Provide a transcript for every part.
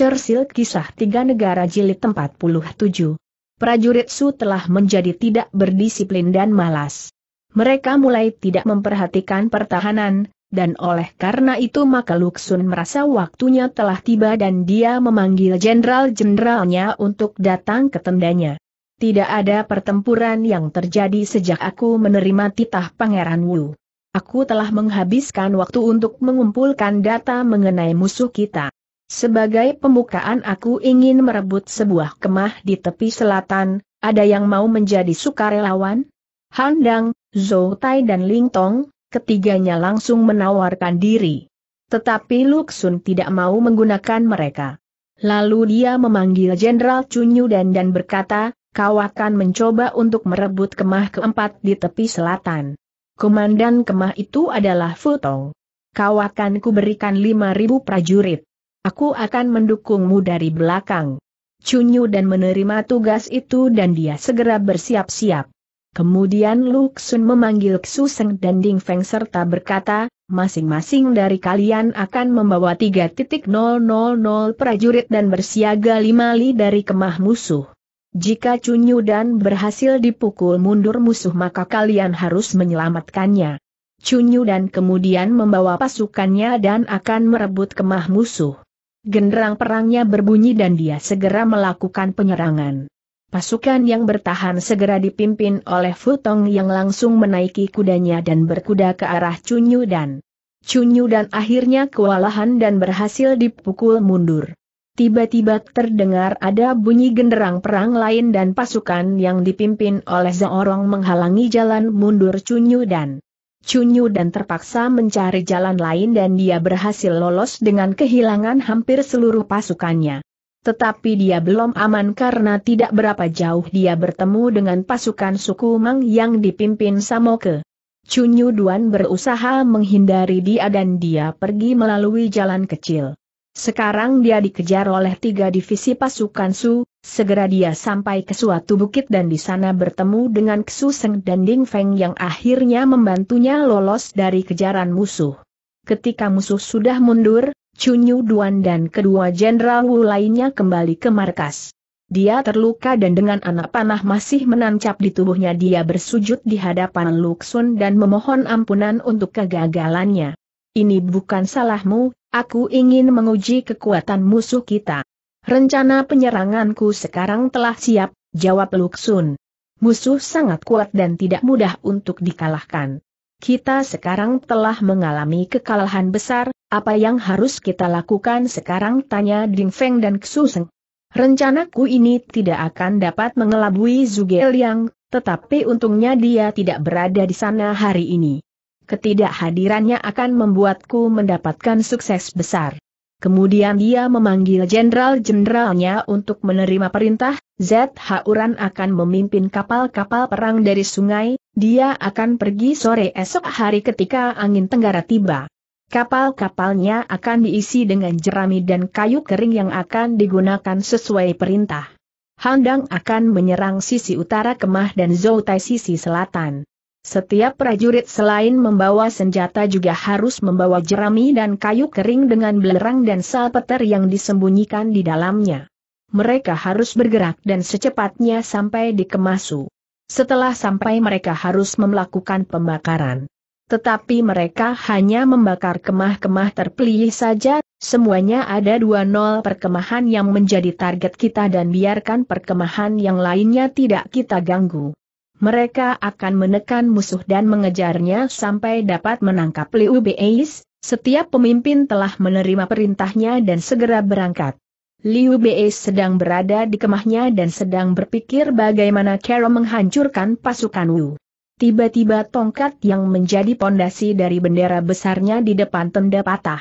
Cersil Kisah Tiga Negara Jilid 47 Prajurit Su telah menjadi tidak berdisiplin dan malas. Mereka mulai tidak memperhatikan pertahanan, dan oleh karena itu maka Luxun merasa waktunya telah tiba dan dia memanggil jenderal-jenderalnya untuk datang ke tendanya. Tidak ada pertempuran yang terjadi sejak aku menerima titah Pangeran Wu. Aku telah menghabiskan waktu untuk mengumpulkan data mengenai musuh kita. Sebagai pembukaan aku ingin merebut sebuah kemah di tepi selatan, ada yang mau menjadi sukarelawan? Handang, Zhou Tai dan Ling Tong, ketiganya langsung menawarkan diri. Tetapi Luxun tidak mau menggunakan mereka. Lalu dia memanggil Jenderal Chunyu dan dan berkata, kau akan mencoba untuk merebut kemah keempat di tepi selatan. Komandan kemah itu adalah Futong. Kau akan kuberikan 5.000 prajurit. Aku akan mendukungmu dari belakang. Cunyu dan menerima tugas itu dan dia segera bersiap-siap. Kemudian Luxun memanggil Xuseng dan Ding Feng serta berkata, masing-masing dari kalian akan membawa 3.000 prajurit dan bersiaga lima li dari kemah musuh. Jika Cunyu dan berhasil dipukul mundur musuh maka kalian harus menyelamatkannya. Cunyu dan kemudian membawa pasukannya dan akan merebut kemah musuh. Genderang perangnya berbunyi dan dia segera melakukan penyerangan. Pasukan yang bertahan segera dipimpin oleh Futong yang langsung menaiki kudanya dan berkuda ke arah Cunyu dan Cunyu dan akhirnya kewalahan dan berhasil dipukul mundur. Tiba-tiba terdengar ada bunyi genderang perang lain dan pasukan yang dipimpin oleh seorang menghalangi jalan mundur Cunyu dan Cunyu dan terpaksa mencari jalan lain dan dia berhasil lolos dengan kehilangan hampir seluruh pasukannya. Tetapi dia belum aman karena tidak berapa jauh dia bertemu dengan pasukan suku Mang yang dipimpin Samoke. Cunyu Duan berusaha menghindari dia dan dia pergi melalui jalan kecil. Sekarang dia dikejar oleh tiga divisi pasukan Su, segera dia sampai ke suatu bukit dan di sana bertemu dengan Ksu Seng dan Ding Feng yang akhirnya membantunya lolos dari kejaran musuh. Ketika musuh sudah mundur, Chunyu Duan dan kedua jenderal Wu lainnya kembali ke markas. Dia terluka dan dengan anak panah masih menancap di tubuhnya dia bersujud di hadapan Luxun dan memohon ampunan untuk kegagalannya. Ini bukan salahmu, Aku ingin menguji kekuatan musuh kita. Rencana penyeranganku sekarang telah siap, jawab Luxun. Musuh sangat kuat dan tidak mudah untuk dikalahkan. Kita sekarang telah mengalami kekalahan besar, apa yang harus kita lakukan sekarang tanya Ding Feng dan Xuseng. Rencanaku ini tidak akan dapat mengelabui Zhuge Liang, tetapi untungnya dia tidak berada di sana hari ini ketidakhadirannya akan membuatku mendapatkan sukses besar. Kemudian dia memanggil jenderal-jenderalnya untuk menerima perintah, ZH Uran akan memimpin kapal-kapal perang dari sungai, dia akan pergi sore esok hari ketika angin tenggara tiba. Kapal-kapalnya akan diisi dengan jerami dan kayu kering yang akan digunakan sesuai perintah. Handang akan menyerang sisi utara kemah dan Zoutai sisi selatan. Setiap prajurit selain membawa senjata juga harus membawa jerami dan kayu kering dengan belerang dan salpeter yang disembunyikan di dalamnya. Mereka harus bergerak dan secepatnya sampai di Kemasu. Setelah sampai mereka harus melakukan pembakaran. Tetapi mereka hanya membakar kemah-kemah terpilih saja, semuanya ada dua nol perkemahan yang menjadi target kita dan biarkan perkemahan yang lainnya tidak kita ganggu mereka akan menekan musuh dan mengejarnya sampai dapat menangkap Liu Beis, setiap pemimpin telah menerima perintahnya dan segera berangkat. Liu Beis sedang berada di kemahnya dan sedang berpikir bagaimana cara menghancurkan pasukan Wu. Tiba-tiba tongkat yang menjadi pondasi dari bendera besarnya di depan tenda patah.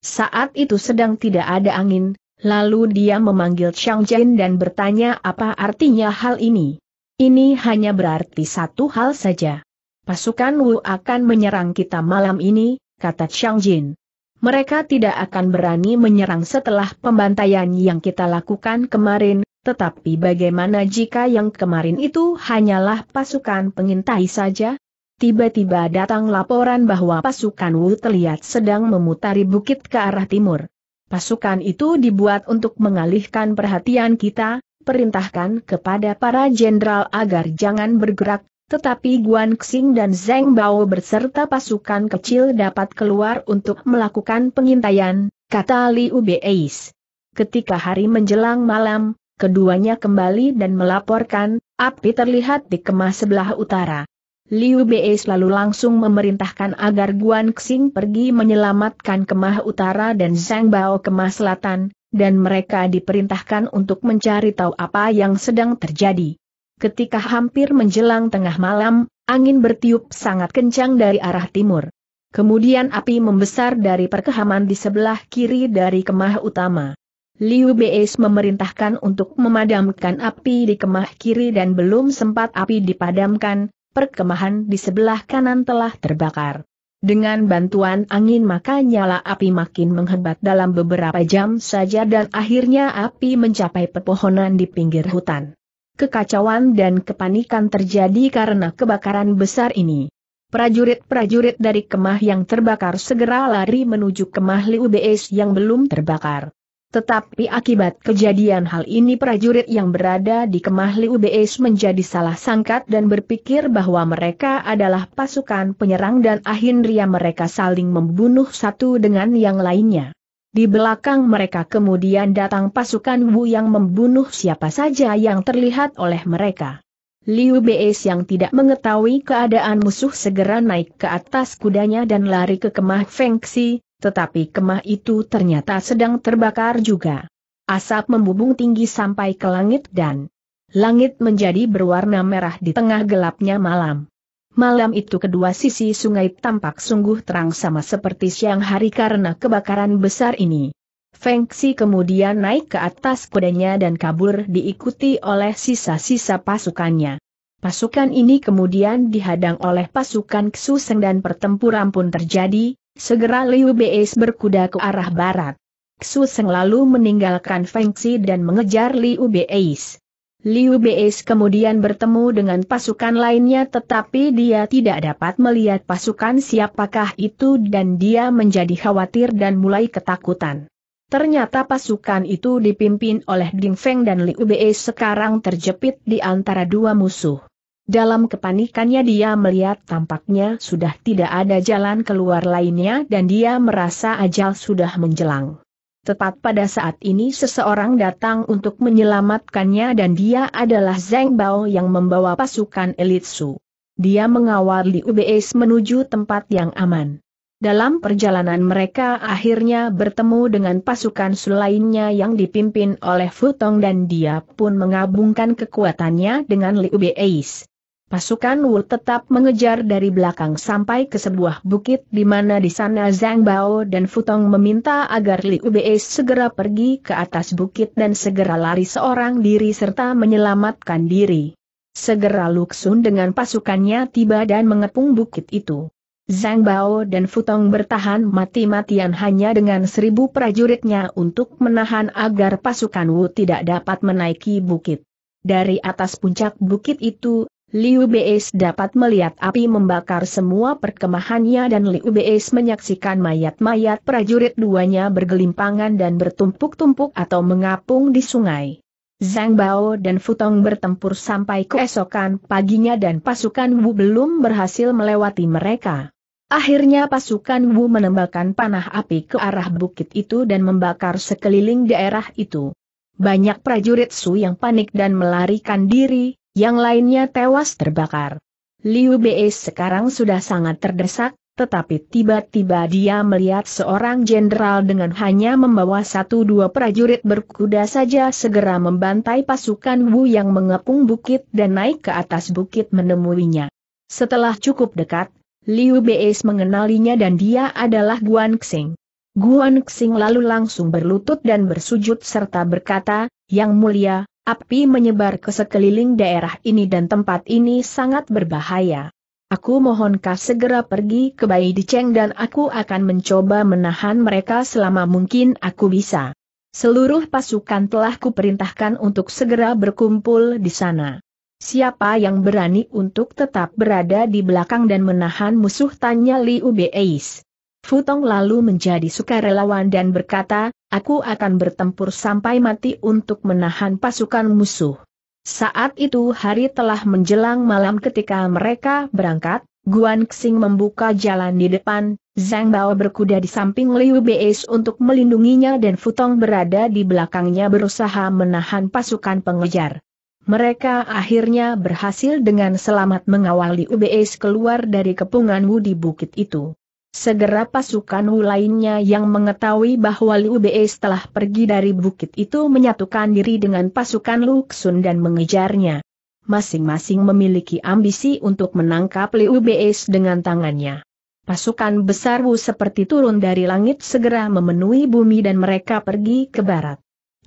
Saat itu sedang tidak ada angin, lalu dia memanggil Chang Jin dan bertanya apa artinya hal ini. Ini hanya berarti satu hal saja. Pasukan Wu akan menyerang kita malam ini, kata Chang Jin. Mereka tidak akan berani menyerang setelah pembantaian yang kita lakukan kemarin, tetapi bagaimana jika yang kemarin itu hanyalah pasukan pengintai saja? Tiba-tiba datang laporan bahwa pasukan Wu terlihat sedang memutari bukit ke arah timur. Pasukan itu dibuat untuk mengalihkan perhatian kita, perintahkan kepada para jenderal agar jangan bergerak, tetapi Guan Xing dan Zheng Bao berserta pasukan kecil dapat keluar untuk melakukan pengintaian, kata Liu Beis. Ketika hari menjelang malam, keduanya kembali dan melaporkan, api terlihat di kemah sebelah utara. Liu Bei lalu langsung memerintahkan agar Guan Xing pergi menyelamatkan kemah utara dan Zhang Bao kemah selatan, dan mereka diperintahkan untuk mencari tahu apa yang sedang terjadi. Ketika hampir menjelang tengah malam, angin bertiup sangat kencang dari arah timur. Kemudian api membesar dari perkehaman di sebelah kiri dari kemah utama. Liu Bei memerintahkan untuk memadamkan api di kemah kiri dan belum sempat api dipadamkan, perkemahan di sebelah kanan telah terbakar. Dengan bantuan angin maka nyala api makin menghebat dalam beberapa jam saja dan akhirnya api mencapai pepohonan di pinggir hutan. Kekacauan dan kepanikan terjadi karena kebakaran besar ini. Prajurit-prajurit dari kemah yang terbakar segera lari menuju kemah Liu Beis yang belum terbakar. Tetapi akibat kejadian hal ini prajurit yang berada di kemah Liu Beis menjadi salah sangkat dan berpikir bahwa mereka adalah pasukan penyerang dan akhirnya mereka saling membunuh satu dengan yang lainnya. Di belakang mereka kemudian datang pasukan Wu yang membunuh siapa saja yang terlihat oleh mereka. Liu Beis yang tidak mengetahui keadaan musuh segera naik ke atas kudanya dan lari ke kemah Feng Xi, tetapi kemah itu ternyata sedang terbakar juga. Asap membubung tinggi sampai ke langit dan langit menjadi berwarna merah di tengah gelapnya malam. Malam itu kedua sisi sungai tampak sungguh terang sama seperti siang hari karena kebakaran besar ini. Feng Xi kemudian naik ke atas kudanya dan kabur diikuti oleh sisa-sisa pasukannya. Pasukan ini kemudian dihadang oleh pasukan Ksuseng dan pertempuran pun terjadi, Segera Liu Beis berkuda ke arah barat. Xu Seng lalu meninggalkan Feng Xi dan mengejar Liu Beis. Liu Beis kemudian bertemu dengan pasukan lainnya tetapi dia tidak dapat melihat pasukan siapakah itu dan dia menjadi khawatir dan mulai ketakutan. Ternyata pasukan itu dipimpin oleh Ding Feng dan Liu Beis sekarang terjepit di antara dua musuh. Dalam kepanikannya dia melihat tampaknya sudah tidak ada jalan keluar lainnya dan dia merasa ajal sudah menjelang. Tepat pada saat ini seseorang datang untuk menyelamatkannya dan dia adalah Zheng Bao yang membawa pasukan elit Su. Dia mengawal Liu Beis menuju tempat yang aman. Dalam perjalanan mereka akhirnya bertemu dengan pasukan Su lainnya yang dipimpin oleh Futong dan dia pun mengabungkan kekuatannya dengan Liu Beis. Pasukan Wu tetap mengejar dari belakang sampai ke sebuah bukit di mana di sana Zhang Bao dan Futong meminta agar Liu Bei segera pergi ke atas bukit dan segera lari seorang diri serta menyelamatkan diri. Segera Luxun dengan pasukannya tiba dan mengepung bukit itu. Zhang Bao dan Futong bertahan mati-matian hanya dengan seribu prajuritnya untuk menahan agar pasukan Wu tidak dapat menaiki bukit. Dari atas puncak bukit itu, Liu Beis dapat melihat api membakar semua perkemahannya dan Liu Beis menyaksikan mayat-mayat prajurit duanya bergelimpangan dan bertumpuk-tumpuk atau mengapung di sungai. Zhang Bao dan Futong bertempur sampai keesokan paginya dan pasukan Wu belum berhasil melewati mereka. Akhirnya pasukan Wu menembakkan panah api ke arah bukit itu dan membakar sekeliling daerah itu. Banyak prajurit Su yang panik dan melarikan diri, yang lainnya tewas terbakar. Liu Bei sekarang sudah sangat terdesak, tetapi tiba-tiba dia melihat seorang jenderal dengan hanya membawa satu dua prajurit berkuda saja segera membantai pasukan Wu yang mengepung bukit dan naik ke atas bukit menemuinya. Setelah cukup dekat, Liu Bei mengenalinya dan dia adalah Guan Xing. Guan Xing lalu langsung berlutut dan bersujud serta berkata, Yang mulia, Api menyebar ke sekeliling daerah ini dan tempat ini sangat berbahaya. Aku mohon kau segera pergi ke Bai Diceng dan aku akan mencoba menahan mereka selama mungkin aku bisa. Seluruh pasukan telah kuperintahkan untuk segera berkumpul di sana. Siapa yang berani untuk tetap berada di belakang dan menahan musuh tanya Liu Beis. Futong lalu menjadi sukarelawan dan berkata, aku akan bertempur sampai mati untuk menahan pasukan musuh. Saat itu hari telah menjelang malam ketika mereka berangkat, Guan Xing membuka jalan di depan, Zhang Bao berkuda di samping Liu Beis untuk melindunginya dan Futong berada di belakangnya berusaha menahan pasukan pengejar. Mereka akhirnya berhasil dengan selamat mengawal Liu Beis keluar dari kepungan Wu di bukit itu. Segera pasukan Wu lainnya yang mengetahui bahwa Liu Beis telah pergi dari bukit itu menyatukan diri dengan pasukan Luxun dan mengejarnya masing-masing memiliki ambisi untuk menangkap Liu Beis dengan tangannya. Pasukan besar Wu seperti turun dari langit segera memenuhi bumi dan mereka pergi ke barat.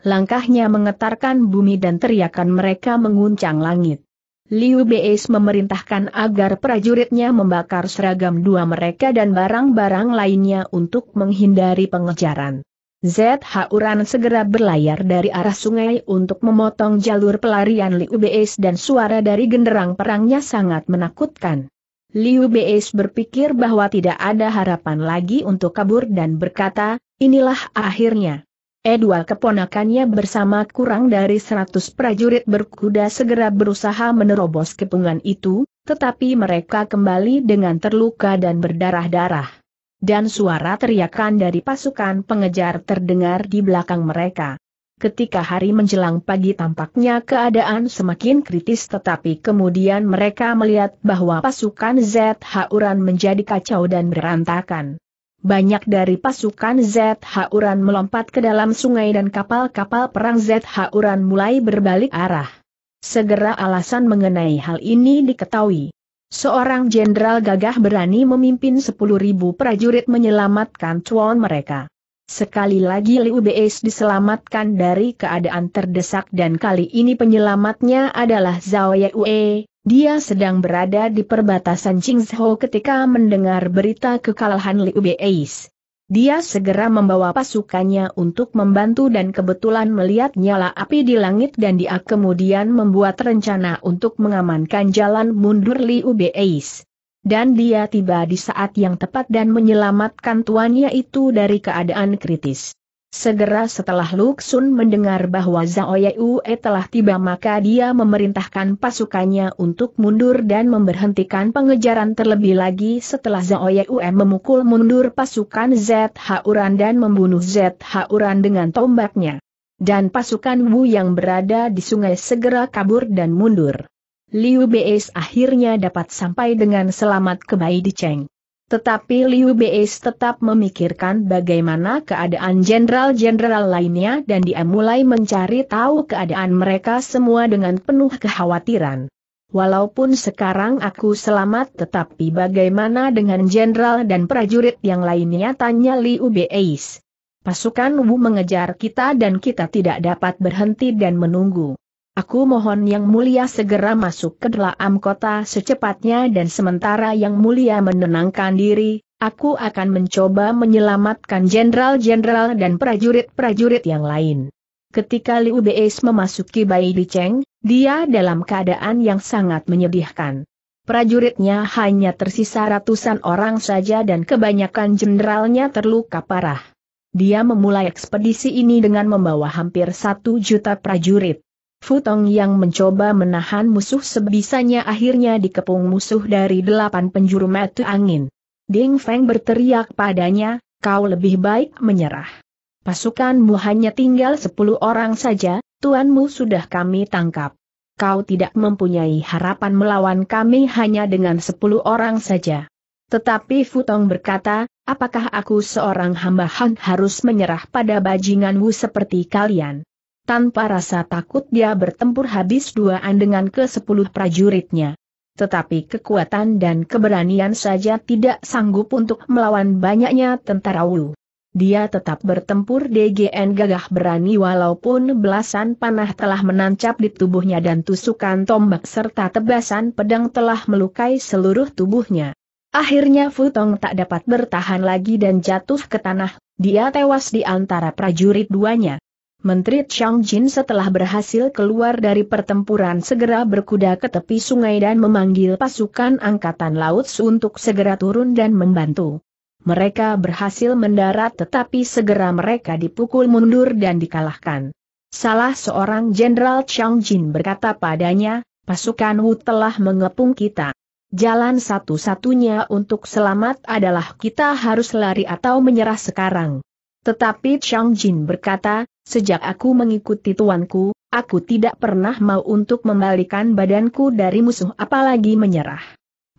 Langkahnya mengetarkan bumi dan teriakan mereka menguncang langit. Liu Beis memerintahkan agar prajuritnya membakar seragam dua mereka dan barang-barang lainnya untuk menghindari pengejaran. ZH Uran segera berlayar dari arah sungai untuk memotong jalur pelarian Liu Beis dan suara dari genderang perangnya sangat menakutkan. Liu Beis berpikir bahwa tidak ada harapan lagi untuk kabur dan berkata, inilah akhirnya. Edwal keponakannya bersama kurang dari seratus prajurit berkuda segera berusaha menerobos kepungan itu, tetapi mereka kembali dengan terluka dan berdarah-darah dan suara teriakan dari pasukan pengejar terdengar di belakang mereka. Ketika hari menjelang pagi tampaknya keadaan semakin kritis tetapi kemudian mereka melihat bahwa pasukan ZH Uran menjadi kacau dan berantakan. Banyak dari pasukan ZH Uran melompat ke dalam sungai dan kapal-kapal perang ZH Uran mulai berbalik arah. Segera alasan mengenai hal ini diketahui. Seorang jenderal gagah berani memimpin sepuluh ribu prajurit menyelamatkan tuan mereka. Sekali lagi Liu Beis diselamatkan dari keadaan terdesak dan kali ini penyelamatnya adalah Zhao Yue. Dia sedang berada di perbatasan Qingzhou ketika mendengar berita kekalahan Liu Beis. Dia segera membawa pasukannya untuk membantu dan kebetulan melihat nyala api di langit dan dia kemudian membuat rencana untuk mengamankan jalan mundur Liu Beis. Dan dia tiba di saat yang tepat dan menyelamatkan tuannya itu dari keadaan kritis. Segera setelah Luxun mendengar bahwa Zhao Yue telah tiba maka dia memerintahkan pasukannya untuk mundur dan memberhentikan pengejaran terlebih lagi setelah Zhao Yue memukul mundur pasukan ZH Uran dan membunuh ZH Uran dengan tombaknya. Dan pasukan Wu yang berada di sungai segera kabur dan mundur. Liu Beis akhirnya dapat sampai dengan selamat ke Bai Cheng. Tetapi Liu Beis tetap memikirkan bagaimana keadaan jenderal-jenderal lainnya dan dia mulai mencari tahu keadaan mereka semua dengan penuh kekhawatiran. Walaupun sekarang aku selamat tetapi bagaimana dengan jenderal dan prajurit yang lainnya tanya Liu Beis. Pasukan Wu mengejar kita dan kita tidak dapat berhenti dan menunggu. Aku mohon Yang Mulia segera masuk ke dalam kota secepatnya dan sementara Yang Mulia menenangkan diri, aku akan mencoba menyelamatkan jenderal-jenderal dan prajurit-prajurit yang lain. Ketika Liu Beis memasuki Bai Cheng, dia dalam keadaan yang sangat menyedihkan. Prajuritnya hanya tersisa ratusan orang saja dan kebanyakan jenderalnya terluka parah. Dia memulai ekspedisi ini dengan membawa hampir satu juta prajurit. Futong yang mencoba menahan musuh sebisanya akhirnya dikepung musuh dari delapan penjuru mata angin. Ding Feng berteriak padanya, kau lebih baik menyerah. Pasukanmu hanya tinggal sepuluh orang saja, tuanmu sudah kami tangkap. Kau tidak mempunyai harapan melawan kami hanya dengan sepuluh orang saja. Tetapi Futong berkata, apakah aku seorang hamba Han harus menyerah pada bajinganmu seperti kalian? Tanpa rasa takut dia bertempur habis duaan dengan ke-10 prajuritnya. Tetapi kekuatan dan keberanian saja tidak sanggup untuk melawan banyaknya tentara Wu. Dia tetap bertempur DGN gagah berani walaupun belasan panah telah menancap di tubuhnya dan tusukan tombak serta tebasan pedang telah melukai seluruh tubuhnya. Akhirnya Futong tak dapat bertahan lagi dan jatuh ke tanah, dia tewas di antara prajurit duanya. Menteri Chang Jin setelah berhasil keluar dari pertempuran segera berkuda ke tepi sungai dan memanggil pasukan angkatan laut untuk segera turun dan membantu. mereka berhasil mendarat tetapi segera mereka dipukul mundur dan dikalahkan. Salah seorang Jenderal Chang Jin berkata padanya, pasukan Wu telah mengepung kita. Jalan satu-satunya untuk selamat adalah kita harus lari atau menyerah sekarang. Tetapi Chang Jin berkata, sejak aku mengikuti tuanku, aku tidak pernah mau untuk membalikan badanku dari musuh apalagi menyerah.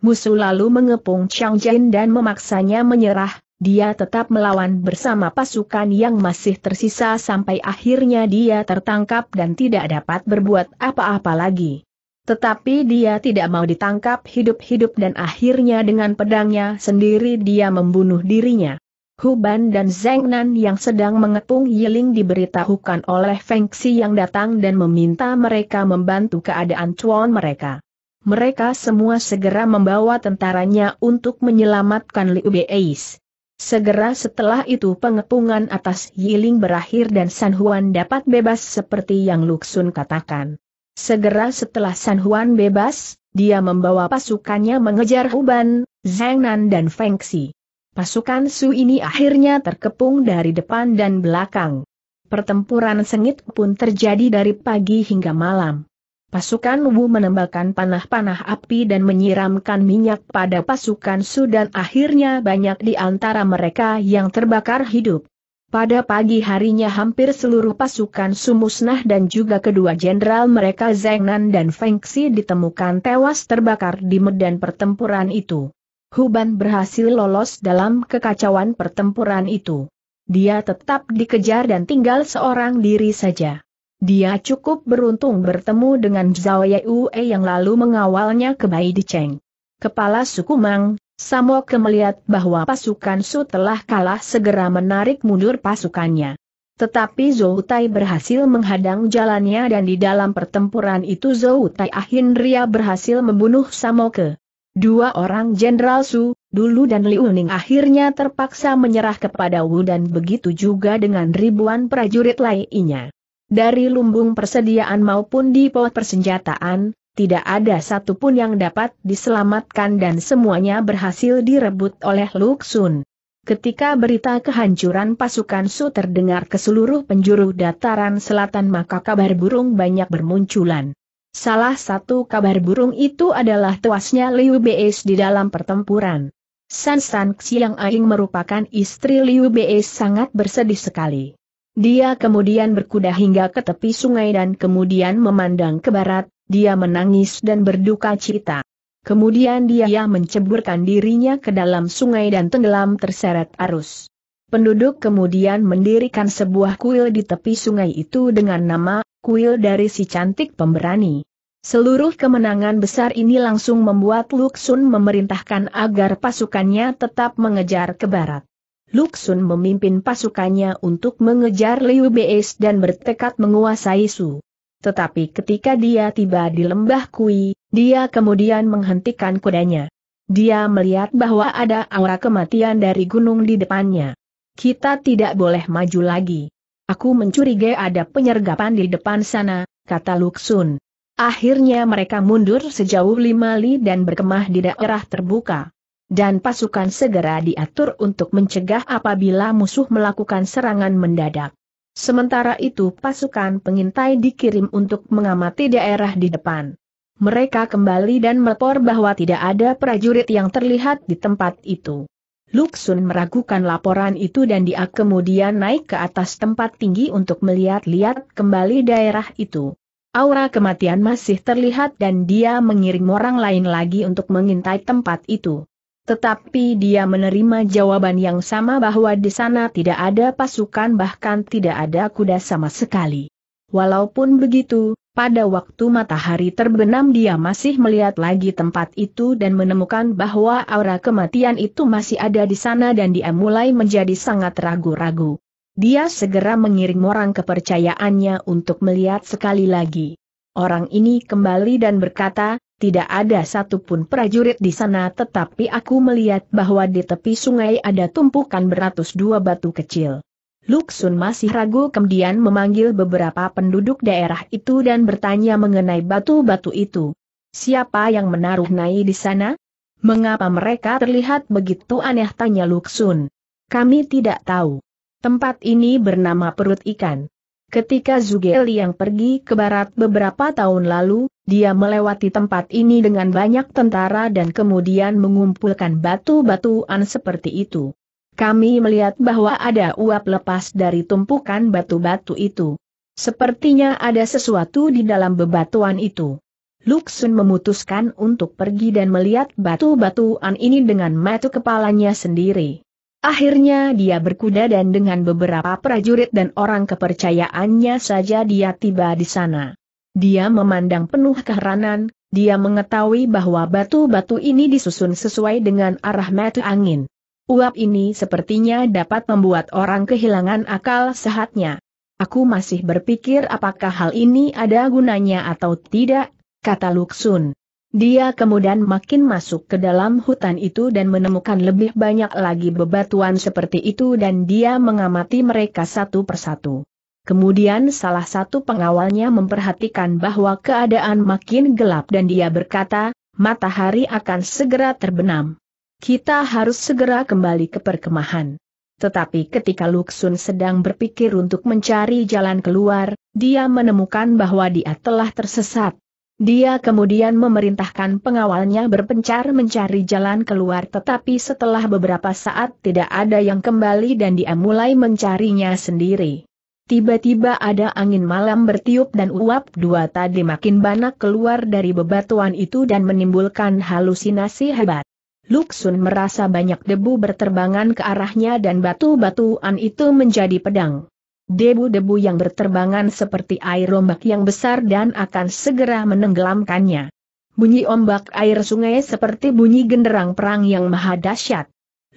Musuh lalu mengepung Chang Jin dan memaksanya menyerah, dia tetap melawan bersama pasukan yang masih tersisa sampai akhirnya dia tertangkap dan tidak dapat berbuat apa-apa lagi. Tetapi dia tidak mau ditangkap hidup-hidup dan akhirnya dengan pedangnya sendiri dia membunuh dirinya. Huban dan Zheng Nan yang sedang mengepung Yiling diberitahukan oleh Feng Xi yang datang dan meminta mereka membantu keadaan tuan mereka mereka semua segera membawa tentaranya untuk menyelamatkan Liu Beis. Segera setelah itu pengepungan atas Yiling berakhir dan San Huan dapat bebas seperti yang Luxun katakan. Segera setelah San Huan bebas, dia membawa pasukannya mengejar Huban, Zhang Nan dan Feng Xi. Pasukan Su ini akhirnya terkepung dari depan dan belakang. Pertempuran sengit pun terjadi dari pagi hingga malam. Pasukan Wu menembakkan panah-panah api dan menyiramkan minyak pada pasukan Su dan akhirnya banyak di antara mereka yang terbakar hidup. Pada pagi harinya hampir seluruh pasukan Su musnah dan juga kedua jenderal mereka Zheng Nan dan Feng Xi ditemukan tewas terbakar di medan pertempuran itu. Huban berhasil lolos dalam kekacauan pertempuran itu. Dia tetap dikejar dan tinggal seorang diri saja. Dia cukup beruntung bertemu dengan Zhao Yue yang lalu mengawalnya ke Bai Cheng. Kepala suku Mang, Samoke melihat bahwa pasukan Su telah kalah segera menarik mundur pasukannya. Tetapi Zhou Tai berhasil menghadang jalannya dan di dalam pertempuran itu Zhou Tai akhirnya berhasil membunuh Samoke. Dua orang Jenderal Su, Dulu dan Liu Ning akhirnya terpaksa menyerah kepada Wu dan begitu juga dengan ribuan prajurit lainnya. Dari lumbung persediaan maupun di pos persenjataan, tidak ada satupun yang dapat diselamatkan dan semuanya berhasil direbut oleh Luxun. Ketika berita kehancuran pasukan Su terdengar ke seluruh penjuru dataran selatan maka kabar burung banyak bermunculan. Salah satu kabar burung itu adalah tewasnya Liu Beis di dalam pertempuran. San San Xiang Aing merupakan istri Liu Beis sangat bersedih sekali. Dia kemudian berkuda hingga ke tepi sungai dan kemudian memandang ke barat, dia menangis dan berduka cita. Kemudian dia menceburkan dirinya ke dalam sungai dan tenggelam terseret arus. Penduduk kemudian mendirikan sebuah kuil di tepi sungai itu dengan nama, kuil dari si cantik pemberani. Seluruh kemenangan besar ini langsung membuat Luxun memerintahkan agar pasukannya tetap mengejar ke barat. Luxun memimpin pasukannya untuk mengejar Liu Beis dan bertekad menguasai Su. Tetapi ketika dia tiba di lembah Kui, dia kemudian menghentikan kudanya. Dia melihat bahwa ada aura kematian dari gunung di depannya. Kita tidak boleh maju lagi. Aku mencurigai ada penyergapan di depan sana, kata Luxun. Akhirnya mereka mundur sejauh lima li dan berkemah di daerah terbuka dan pasukan segera diatur untuk mencegah apabila musuh melakukan serangan mendadak. Sementara itu pasukan pengintai dikirim untuk mengamati daerah di depan. Mereka kembali dan melapor bahwa tidak ada prajurit yang terlihat di tempat itu. Luxun meragukan laporan itu dan dia kemudian naik ke atas tempat tinggi untuk melihat-lihat kembali daerah itu. Aura kematian masih terlihat dan dia mengirim orang lain lagi untuk mengintai tempat itu. Tetapi dia menerima jawaban yang sama bahwa di sana tidak ada pasukan bahkan tidak ada kuda sama sekali. Walaupun begitu, pada waktu matahari terbenam dia masih melihat lagi tempat itu dan menemukan bahwa aura kematian itu masih ada di sana dan dia mulai menjadi sangat ragu-ragu. Dia segera mengirim orang kepercayaannya untuk melihat sekali lagi. Orang ini kembali dan berkata, tidak ada satupun prajurit di sana tetapi aku melihat bahwa di tepi sungai ada tumpukan beratus dua batu kecil. Luxun masih ragu kemudian memanggil beberapa penduduk daerah itu dan bertanya mengenai batu-batu itu. Siapa yang menaruh nai di sana? Mengapa mereka terlihat begitu aneh tanya Luksun? Kami tidak tahu. Tempat ini bernama perut ikan. Ketika Zugel yang pergi ke barat beberapa tahun lalu, dia melewati tempat ini dengan banyak tentara dan kemudian mengumpulkan batu-batuan seperti itu. Kami melihat bahwa ada uap lepas dari tumpukan batu-batu itu. Sepertinya ada sesuatu di dalam bebatuan itu. Luxun memutuskan untuk pergi dan melihat batu-batuan ini dengan mata kepalanya sendiri. Akhirnya dia berkuda dan dengan beberapa prajurit dan orang kepercayaannya saja dia tiba di sana. Dia memandang penuh keheranan, dia mengetahui bahwa batu-batu ini disusun sesuai dengan arah mata angin. Uap ini sepertinya dapat membuat orang kehilangan akal sehatnya. Aku masih berpikir apakah hal ini ada gunanya atau tidak, kata Luksun. Dia kemudian makin masuk ke dalam hutan itu dan menemukan lebih banyak lagi bebatuan seperti itu dan dia mengamati mereka satu persatu. Kemudian salah satu pengawalnya memperhatikan bahwa keadaan makin gelap dan dia berkata, matahari akan segera terbenam. Kita harus segera kembali ke perkemahan. Tetapi ketika Luksun sedang berpikir untuk mencari jalan keluar, dia menemukan bahwa dia telah tersesat. Dia kemudian memerintahkan pengawalnya berpencar mencari jalan keluar tetapi setelah beberapa saat tidak ada yang kembali dan dia mulai mencarinya sendiri. Tiba-tiba ada angin malam bertiup dan uap dua tadi makin banyak keluar dari bebatuan itu dan menimbulkan halusinasi hebat. Luksun merasa banyak debu berterbangan ke arahnya dan batu-batuan itu menjadi pedang debu-debu yang berterbangan seperti air ombak yang besar dan akan segera menenggelamkannya. Bunyi ombak air sungai seperti bunyi genderang perang yang maha dahsyat.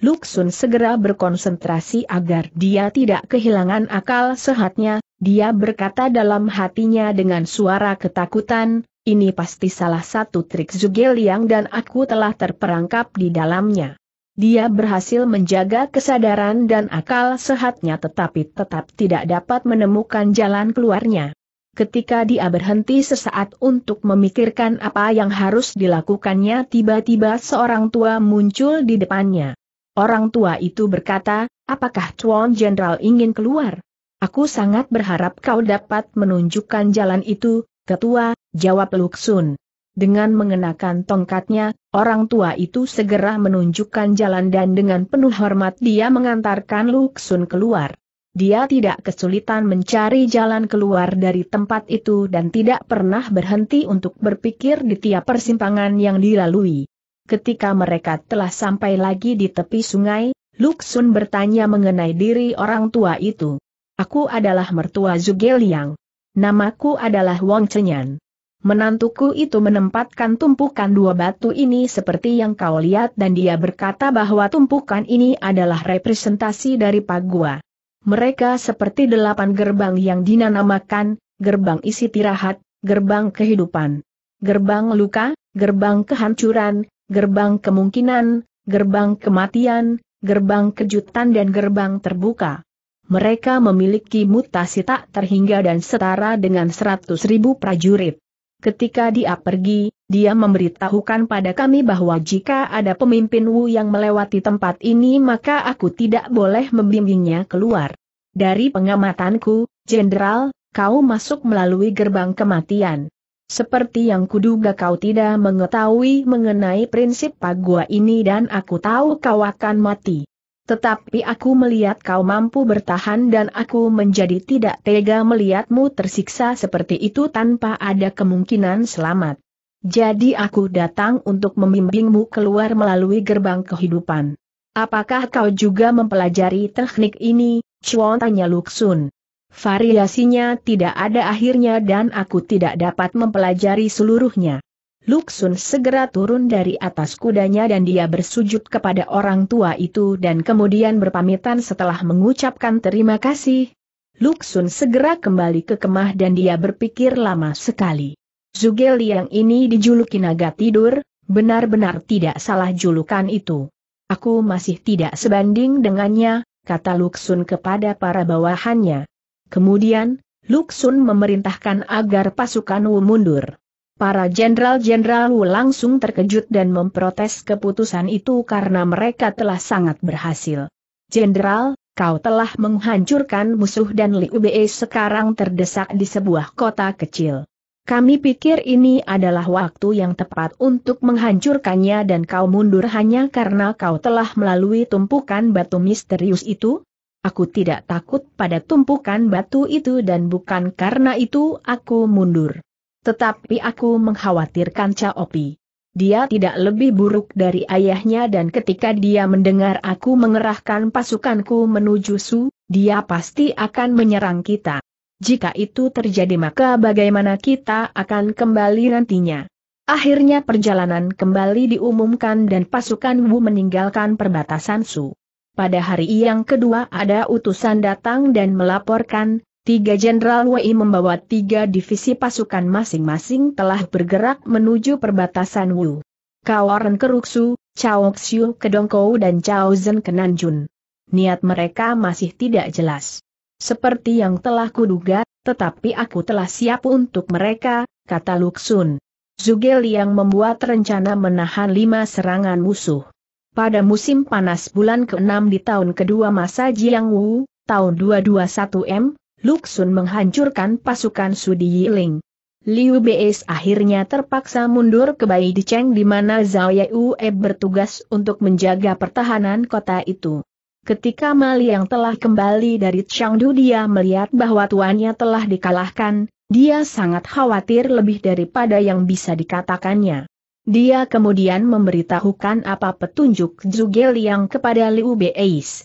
Luksun segera berkonsentrasi agar dia tidak kehilangan akal sehatnya, dia berkata dalam hatinya dengan suara ketakutan, ini pasti salah satu trik Zugeliang dan aku telah terperangkap di dalamnya. Dia berhasil menjaga kesadaran dan akal sehatnya tetapi tetap tidak dapat menemukan jalan keluarnya. Ketika dia berhenti sesaat untuk memikirkan apa yang harus dilakukannya tiba-tiba seorang tua muncul di depannya. Orang tua itu berkata, apakah Tuan Jenderal ingin keluar? Aku sangat berharap kau dapat menunjukkan jalan itu, ketua, jawab Luksun. Dengan mengenakan tongkatnya, orang tua itu segera menunjukkan jalan dan dengan penuh hormat dia mengantarkan Luksun keluar. Dia tidak kesulitan mencari jalan keluar dari tempat itu dan tidak pernah berhenti untuk berpikir di tiap persimpangan yang dilalui. Ketika mereka telah sampai lagi di tepi sungai, Luksun bertanya mengenai diri orang tua itu. Aku adalah mertua Zugeliang. Namaku adalah Wong Cenyan. Menantuku itu menempatkan tumpukan dua batu ini seperti yang kau lihat dan dia berkata bahwa tumpukan ini adalah representasi dari Pagua. Mereka seperti delapan gerbang yang dinamakan, gerbang isi tirahat, gerbang kehidupan, gerbang luka, gerbang kehancuran, gerbang kemungkinan, gerbang kematian, gerbang kejutan dan gerbang terbuka. Mereka memiliki mutasi tak terhingga dan setara dengan seratus ribu prajurit. Ketika dia pergi, dia memberitahukan pada kami bahwa jika ada pemimpin Wu yang melewati tempat ini maka aku tidak boleh membimbingnya keluar. Dari pengamatanku, Jenderal, kau masuk melalui gerbang kematian. Seperti yang kuduga kau tidak mengetahui mengenai prinsip pagua ini dan aku tahu kau akan mati. Tetapi aku melihat kau mampu bertahan dan aku menjadi tidak tega melihatmu tersiksa seperti itu tanpa ada kemungkinan selamat. Jadi aku datang untuk membimbingmu keluar melalui gerbang kehidupan. Apakah kau juga mempelajari teknik ini, Chuan tanya Luksun. Variasinya tidak ada akhirnya dan aku tidak dapat mempelajari seluruhnya. Luksun segera turun dari atas kudanya dan dia bersujud kepada orang tua itu dan kemudian berpamitan setelah mengucapkan terima kasih. Luksun segera kembali ke kemah dan dia berpikir lama sekali. Zugel yang ini dijuluki naga tidur, benar-benar tidak salah julukan itu. Aku masih tidak sebanding dengannya, kata Luksun kepada para bawahannya. Kemudian, Luksun memerintahkan agar pasukan Wu mundur. Para jenderal-jenderal Wu langsung terkejut dan memprotes keputusan itu karena mereka telah sangat berhasil. Jenderal, kau telah menghancurkan musuh dan Liu Bei sekarang terdesak di sebuah kota kecil. Kami pikir ini adalah waktu yang tepat untuk menghancurkannya dan kau mundur hanya karena kau telah melalui tumpukan batu misterius itu? Aku tidak takut pada tumpukan batu itu dan bukan karena itu aku mundur. Tetapi aku mengkhawatirkan Caopi. Dia tidak lebih buruk dari ayahnya dan ketika dia mendengar aku mengerahkan pasukanku menuju Su, dia pasti akan menyerang kita. Jika itu terjadi maka bagaimana kita akan kembali nantinya? Akhirnya perjalanan kembali diumumkan dan pasukan Wu meninggalkan perbatasan Su. Pada hari yang kedua ada utusan datang dan melaporkan, tiga jenderal Wei membawa tiga divisi pasukan masing-masing telah bergerak menuju perbatasan Wu. Kawaran Keruksu, Chao Xiu ke Dongkou dan Chao ke Nanjun. Niat mereka masih tidak jelas. Seperti yang telah kuduga, tetapi aku telah siap untuk mereka, kata Luxun. Zugel yang membuat rencana menahan lima serangan musuh. Pada musim panas bulan ke-6 di tahun kedua masa Jiang Wu, tahun 221 M, Luxun menghancurkan pasukan Sudi Yiling. Liu Beis akhirnya terpaksa mundur ke Bai Diceng di mana Zhao Yue bertugas untuk menjaga pertahanan kota itu. Ketika Mali yang telah kembali dari Chengdu dia melihat bahwa tuannya telah dikalahkan, dia sangat khawatir lebih daripada yang bisa dikatakannya. Dia kemudian memberitahukan apa petunjuk Zhuge Liang kepada Liu Beis.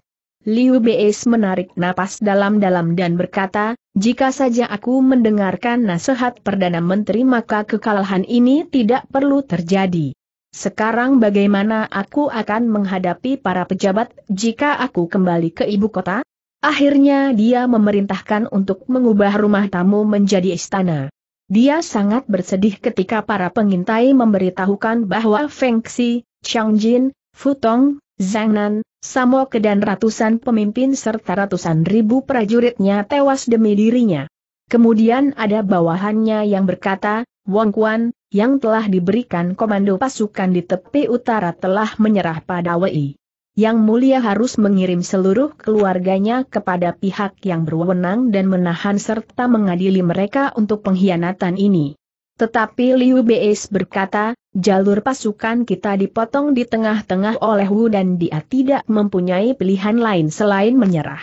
Liu Beis menarik napas dalam-dalam dan berkata, jika saja aku mendengarkan nasihat Perdana Menteri maka kekalahan ini tidak perlu terjadi. Sekarang bagaimana aku akan menghadapi para pejabat jika aku kembali ke ibu kota? Akhirnya dia memerintahkan untuk mengubah rumah tamu menjadi istana. Dia sangat bersedih ketika para pengintai memberitahukan bahwa Feng Xi, Chang Jin, Fu Zhang Nan, Samoke dan ratusan pemimpin serta ratusan ribu prajuritnya tewas demi dirinya. Kemudian ada bawahannya yang berkata, Wong Quan, yang telah diberikan komando pasukan di tepi utara telah menyerah pada Wei. Yang mulia harus mengirim seluruh keluarganya kepada pihak yang berwenang dan menahan serta mengadili mereka untuk pengkhianatan ini. Tetapi Liu Beis berkata, jalur pasukan kita dipotong di tengah-tengah oleh Wu dan dia tidak mempunyai pilihan lain selain menyerah.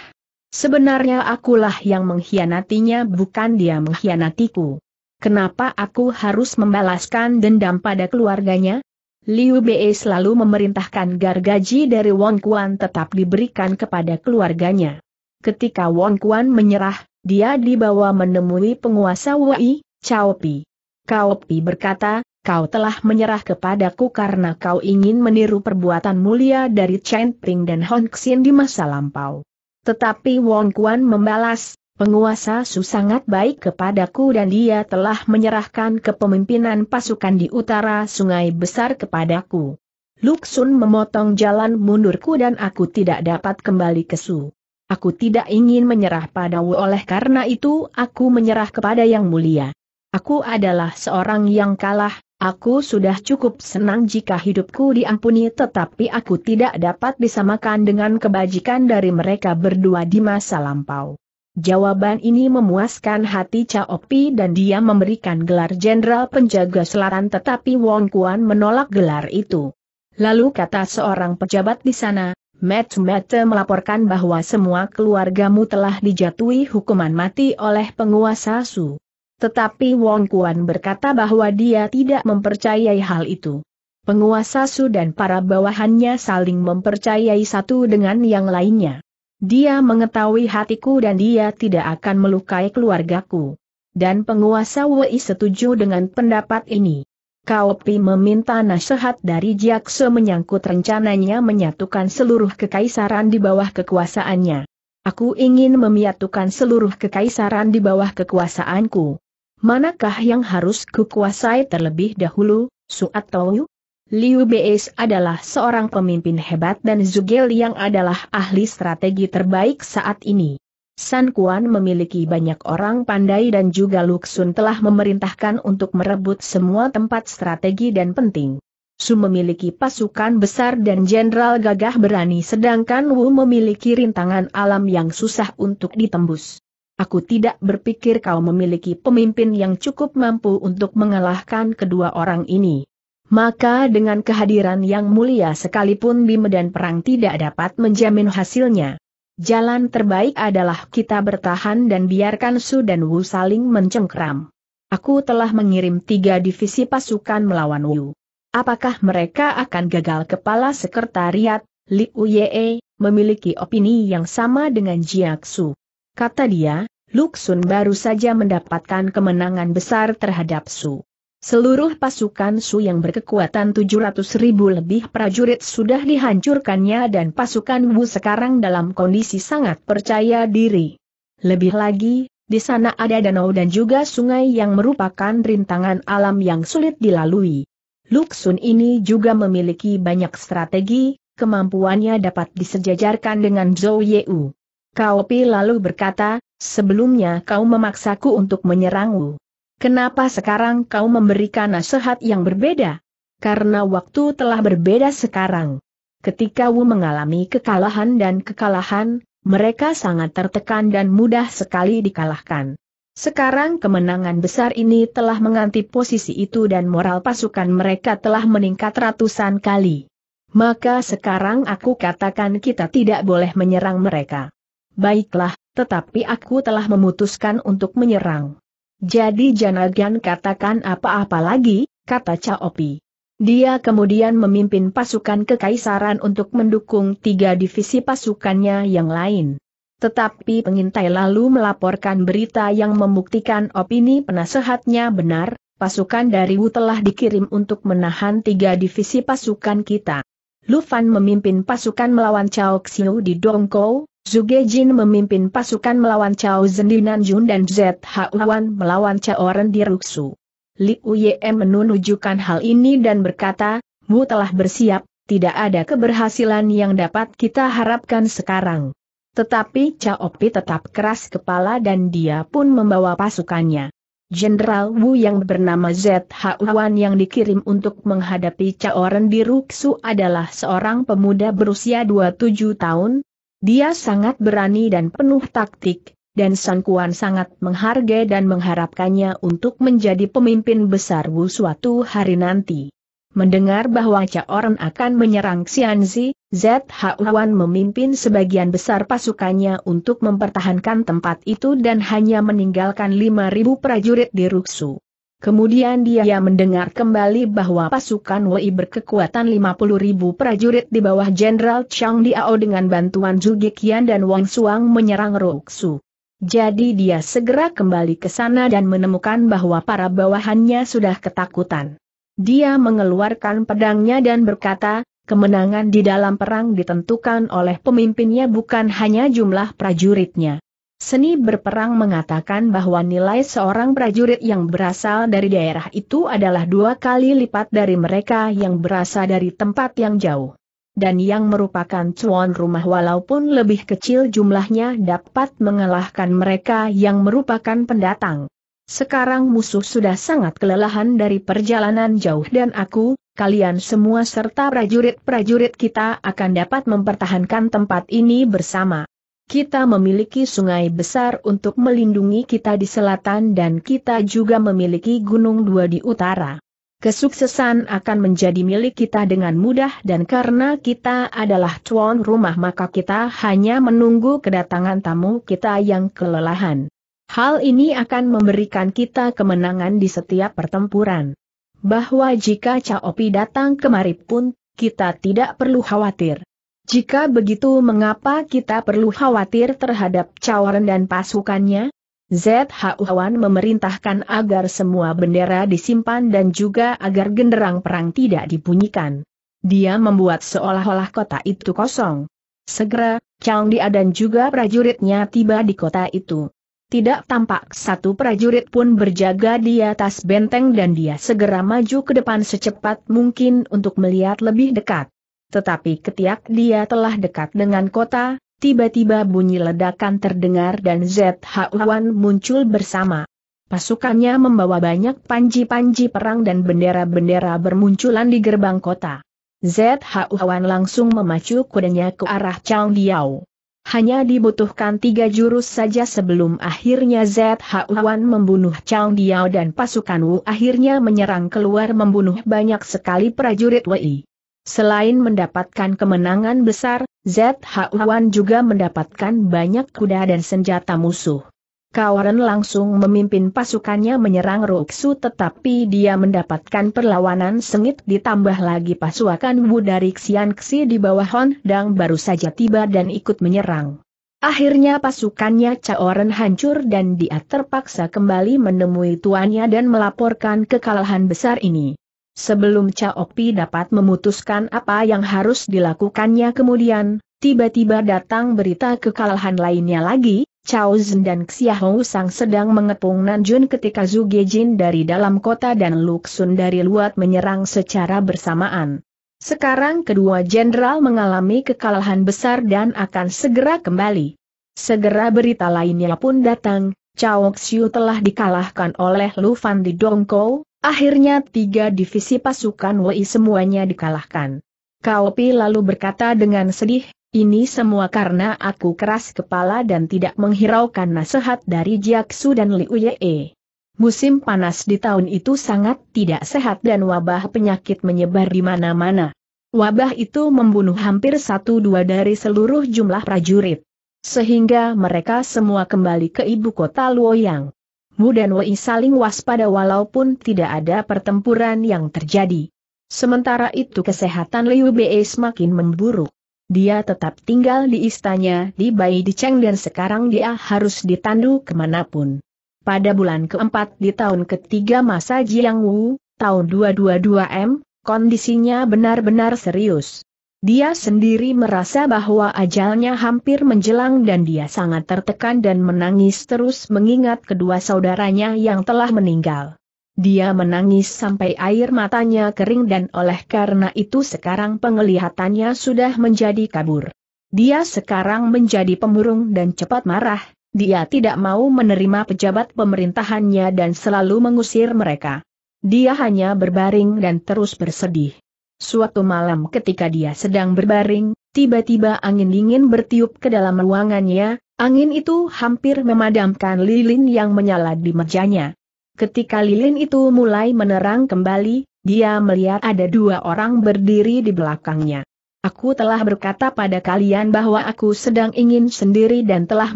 Sebenarnya akulah yang mengkhianatinya bukan dia mengkhianatiku. Kenapa aku harus membalaskan dendam pada keluarganya? Liu Bei selalu memerintahkan gargaji dari Wong Kuan tetap diberikan kepada keluarganya. Ketika Wong Kuan menyerah, dia dibawa menemui penguasa Wei, Cao Pi. Cao Pi berkata, kau telah menyerah kepadaku karena kau ingin meniru perbuatan mulia dari Chen Ping dan Hong Xin di masa lampau. Tetapi Wong Kuan membalas, Penguasa Su sangat baik kepadaku dan dia telah menyerahkan kepemimpinan pasukan di utara sungai besar kepadaku. Luxun memotong jalan mundurku dan aku tidak dapat kembali ke Su. Aku tidak ingin menyerah pada Wu oleh karena itu aku menyerah kepada Yang Mulia. Aku adalah seorang yang kalah, aku sudah cukup senang jika hidupku diampuni tetapi aku tidak dapat disamakan dengan kebajikan dari mereka berdua di masa lampau. Jawaban ini memuaskan hati Caopi dan dia memberikan gelar Jenderal Penjaga Selatan tetapi Wong Kuan menolak gelar itu. Lalu kata seorang pejabat di sana, Matt Mate melaporkan bahwa semua keluargamu telah dijatuhi hukuman mati oleh penguasa Su. Tetapi Wong Kuan berkata bahwa dia tidak mempercayai hal itu. Penguasa Su dan para bawahannya saling mempercayai satu dengan yang lainnya. Dia mengetahui hatiku dan dia tidak akan melukai keluargaku. Dan penguasa Wei setuju dengan pendapat ini. Pi meminta nasihat dari Jakse menyangkut rencananya menyatukan seluruh kekaisaran di bawah kekuasaannya. Aku ingin menyatukan seluruh kekaisaran di bawah kekuasaanku. Manakah yang harus kukuasai terlebih dahulu, Su atau Liu Beis adalah seorang pemimpin hebat dan Zugel yang adalah ahli strategi terbaik saat ini. San Kuan memiliki banyak orang pandai dan juga Luxun telah memerintahkan untuk merebut semua tempat strategi dan penting. Su memiliki pasukan besar dan jenderal gagah berani sedangkan Wu memiliki rintangan alam yang susah untuk ditembus. Aku tidak berpikir kau memiliki pemimpin yang cukup mampu untuk mengalahkan kedua orang ini. Maka dengan kehadiran yang mulia sekalipun di medan perang tidak dapat menjamin hasilnya. Jalan terbaik adalah kita bertahan dan biarkan Su dan Wu saling mencengkram. Aku telah mengirim tiga divisi pasukan melawan Wu. Apakah mereka akan gagal kepala sekretariat, Li Uye, memiliki opini yang sama dengan Jiaksu. Kata dia, Luxun baru saja mendapatkan kemenangan besar terhadap Su. Seluruh pasukan Su yang berkekuatan 700 ribu lebih prajurit sudah dihancurkannya dan pasukan Wu sekarang dalam kondisi sangat percaya diri. Lebih lagi, di sana ada danau dan juga sungai yang merupakan rintangan alam yang sulit dilalui. Luxun ini juga memiliki banyak strategi, kemampuannya dapat disejajarkan dengan Zhou Yeu. Pi lalu berkata, sebelumnya kau memaksaku untuk menyerangmu. Kenapa sekarang kau memberikan nasihat yang berbeda? Karena waktu telah berbeda sekarang. Ketika Wu mengalami kekalahan dan kekalahan, mereka sangat tertekan dan mudah sekali dikalahkan. Sekarang kemenangan besar ini telah menganti posisi itu dan moral pasukan mereka telah meningkat ratusan kali. Maka sekarang aku katakan kita tidak boleh menyerang mereka. Baiklah, tetapi aku telah memutuskan untuk menyerang. Jadi Janagan katakan apa-apa lagi, kata Caopi. Dia kemudian memimpin pasukan kekaisaran untuk mendukung tiga divisi pasukannya yang lain. Tetapi pengintai lalu melaporkan berita yang membuktikan opini penasehatnya benar, pasukan dari Wu telah dikirim untuk menahan tiga divisi pasukan kita. Lu Fan memimpin pasukan melawan Chao Xiu di Dongkou, Zhuge Jin memimpin pasukan melawan Chao Zhen di Nanjun dan Z Wan melawan Chao Ren di Ruxu. Li Uyem menunjukkan hal ini dan berkata, Wu telah bersiap, tidak ada keberhasilan yang dapat kita harapkan sekarang. Tetapi Caopi tetap keras kepala dan dia pun membawa pasukannya. Jenderal Wu yang bernama Z Wan yang dikirim untuk menghadapi Caoren di Ruksu adalah seorang pemuda berusia 27 tahun. Dia sangat berani dan penuh taktik, dan San Kuan sangat menghargai dan mengharapkannya untuk menjadi pemimpin besar Wu suatu hari nanti. Mendengar bahwa Caoren akan menyerang Xianzi, ZH Wan memimpin sebagian besar pasukannya untuk mempertahankan tempat itu dan hanya meninggalkan 5.000 prajurit di Ruksu. Kemudian dia mendengar kembali bahwa pasukan Wei berkekuatan 50.000 prajurit di bawah Jenderal Chang Diao dengan bantuan Zhuge Qian dan Wang Suang menyerang Ruksu. Jadi dia segera kembali ke sana dan menemukan bahwa para bawahannya sudah ketakutan. Dia mengeluarkan pedangnya dan berkata, kemenangan di dalam perang ditentukan oleh pemimpinnya bukan hanya jumlah prajuritnya. Seni berperang mengatakan bahwa nilai seorang prajurit yang berasal dari daerah itu adalah dua kali lipat dari mereka yang berasal dari tempat yang jauh. Dan yang merupakan tuan rumah walaupun lebih kecil jumlahnya dapat mengalahkan mereka yang merupakan pendatang. Sekarang musuh sudah sangat kelelahan dari perjalanan jauh dan aku, kalian semua serta prajurit-prajurit kita akan dapat mempertahankan tempat ini bersama. Kita memiliki sungai besar untuk melindungi kita di selatan dan kita juga memiliki gunung dua di utara. Kesuksesan akan menjadi milik kita dengan mudah dan karena kita adalah tuan rumah maka kita hanya menunggu kedatangan tamu kita yang kelelahan. Hal ini akan memberikan kita kemenangan di setiap pertempuran. Bahwa jika Caopi datang kemari pun, kita tidak perlu khawatir. Jika begitu mengapa kita perlu khawatir terhadap Cawaran dan pasukannya? ZH Wan memerintahkan agar semua bendera disimpan dan juga agar genderang perang tidak dibunyikan. Dia membuat seolah-olah kota itu kosong. Segera, Chang Dia dan juga prajuritnya tiba di kota itu. Tidak tampak satu prajurit pun berjaga di atas benteng dan dia segera maju ke depan secepat mungkin untuk melihat lebih dekat. Tetapi ketiak dia telah dekat dengan kota, tiba-tiba bunyi ledakan terdengar dan ZH Wan muncul bersama. Pasukannya membawa banyak panji-panji perang dan bendera-bendera bermunculan di gerbang kota. ZH Wan langsung memacu kudanya ke arah Chang Diao. Hanya dibutuhkan tiga jurus saja sebelum akhirnya ZH Wan membunuh Chang Diao dan pasukan Wu akhirnya menyerang keluar membunuh banyak sekali prajurit Wei. Selain mendapatkan kemenangan besar, ZH Wan juga mendapatkan banyak kuda dan senjata musuh. Kawaran langsung memimpin pasukannya menyerang Ruksu tetapi dia mendapatkan perlawanan sengit ditambah lagi pasukan Wu dari Xian Xi di bawah Hon Dang baru saja tiba dan ikut menyerang. Akhirnya pasukannya Caoren hancur dan dia terpaksa kembali menemui tuannya dan melaporkan kekalahan besar ini. Sebelum Caopi dapat memutuskan apa yang harus dilakukannya kemudian, tiba-tiba datang berita kekalahan lainnya lagi, Chao Zhen dan Xia Hou Sang sedang mengepung Nanjun ketika Zhu Gejin dari dalam kota dan Luxun dari luar menyerang secara bersamaan. Sekarang kedua jenderal mengalami kekalahan besar dan akan segera kembali. Segera berita lainnya pun datang, Chao Xiu telah dikalahkan oleh Lu Fan di Dongkou, akhirnya tiga divisi pasukan Wei semuanya dikalahkan. Kao Pi lalu berkata dengan sedih, ini semua karena aku keras kepala dan tidak menghiraukan nasihat dari Jiaksu dan Liu Ye. Musim panas di tahun itu sangat tidak sehat dan wabah penyakit menyebar di mana-mana. Wabah itu membunuh hampir satu dua dari seluruh jumlah prajurit. Sehingga mereka semua kembali ke ibu kota Luoyang. Mu dan Wei saling waspada walaupun tidak ada pertempuran yang terjadi. Sementara itu kesehatan Liu Bei semakin memburuk. Dia tetap tinggal di istanya di Bai Diceng dan sekarang dia harus ditandu ke mana pun. Pada bulan keempat di tahun ketiga masa Jiang Wu, tahun 222M, kondisinya benar-benar serius. Dia sendiri merasa bahwa ajalnya hampir menjelang dan dia sangat tertekan dan menangis terus mengingat kedua saudaranya yang telah meninggal. Dia menangis sampai air matanya kering dan oleh karena itu sekarang penglihatannya sudah menjadi kabur. Dia sekarang menjadi pemurung dan cepat marah, dia tidak mau menerima pejabat pemerintahannya dan selalu mengusir mereka. Dia hanya berbaring dan terus bersedih. Suatu malam ketika dia sedang berbaring, tiba-tiba angin dingin bertiup ke dalam ruangannya, angin itu hampir memadamkan lilin yang menyala di mejanya. Ketika lilin itu mulai menerang kembali, dia melihat ada dua orang berdiri di belakangnya. Aku telah berkata pada kalian bahwa aku sedang ingin sendiri dan telah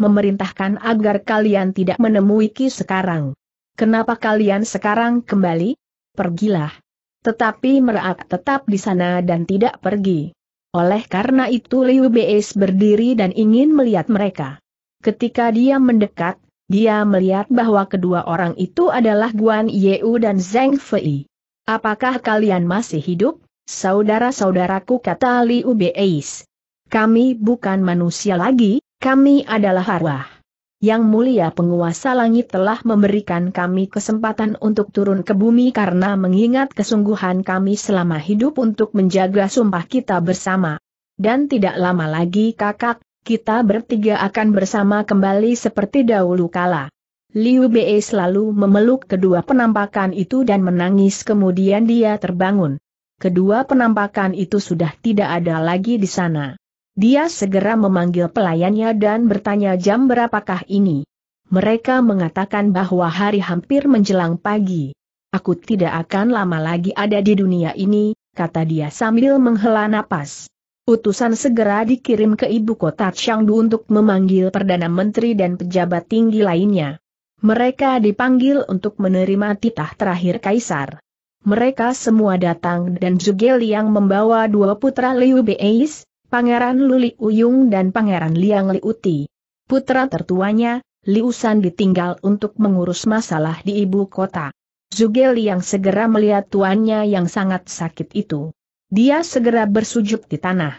memerintahkan agar kalian tidak menemui Ki sekarang. Kenapa kalian sekarang kembali? Pergilah. Tetapi Merak tetap di sana dan tidak pergi. Oleh karena itu Liu Beis berdiri dan ingin melihat mereka. Ketika dia mendekat, dia melihat bahwa kedua orang itu adalah Guan Yeu dan Zheng Fei. Apakah kalian masih hidup? Saudara-saudaraku kata Liu Beis. Kami bukan manusia lagi, kami adalah arwah. Yang mulia penguasa langit telah memberikan kami kesempatan untuk turun ke bumi karena mengingat kesungguhan kami selama hidup untuk menjaga sumpah kita bersama. Dan tidak lama lagi kakak, kita bertiga akan bersama kembali seperti dahulu kala. Liu Bei selalu memeluk kedua penampakan itu dan menangis kemudian dia terbangun. Kedua penampakan itu sudah tidak ada lagi di sana. Dia segera memanggil pelayannya dan bertanya jam berapakah ini. Mereka mengatakan bahwa hari hampir menjelang pagi. Aku tidak akan lama lagi ada di dunia ini, kata dia sambil menghela napas. Utusan segera dikirim ke ibu kota Chengdu untuk memanggil Perdana Menteri dan pejabat tinggi lainnya. Mereka dipanggil untuk menerima titah terakhir Kaisar. Mereka semua datang dan Zugel yang membawa dua putra Liu Beis, Pangeran Luli Uyung dan Pangeran Liang Liuti. Putra tertuanya, Liu San ditinggal untuk mengurus masalah di ibu kota. Zugel yang segera melihat tuannya yang sangat sakit itu. Dia segera bersujud di tanah.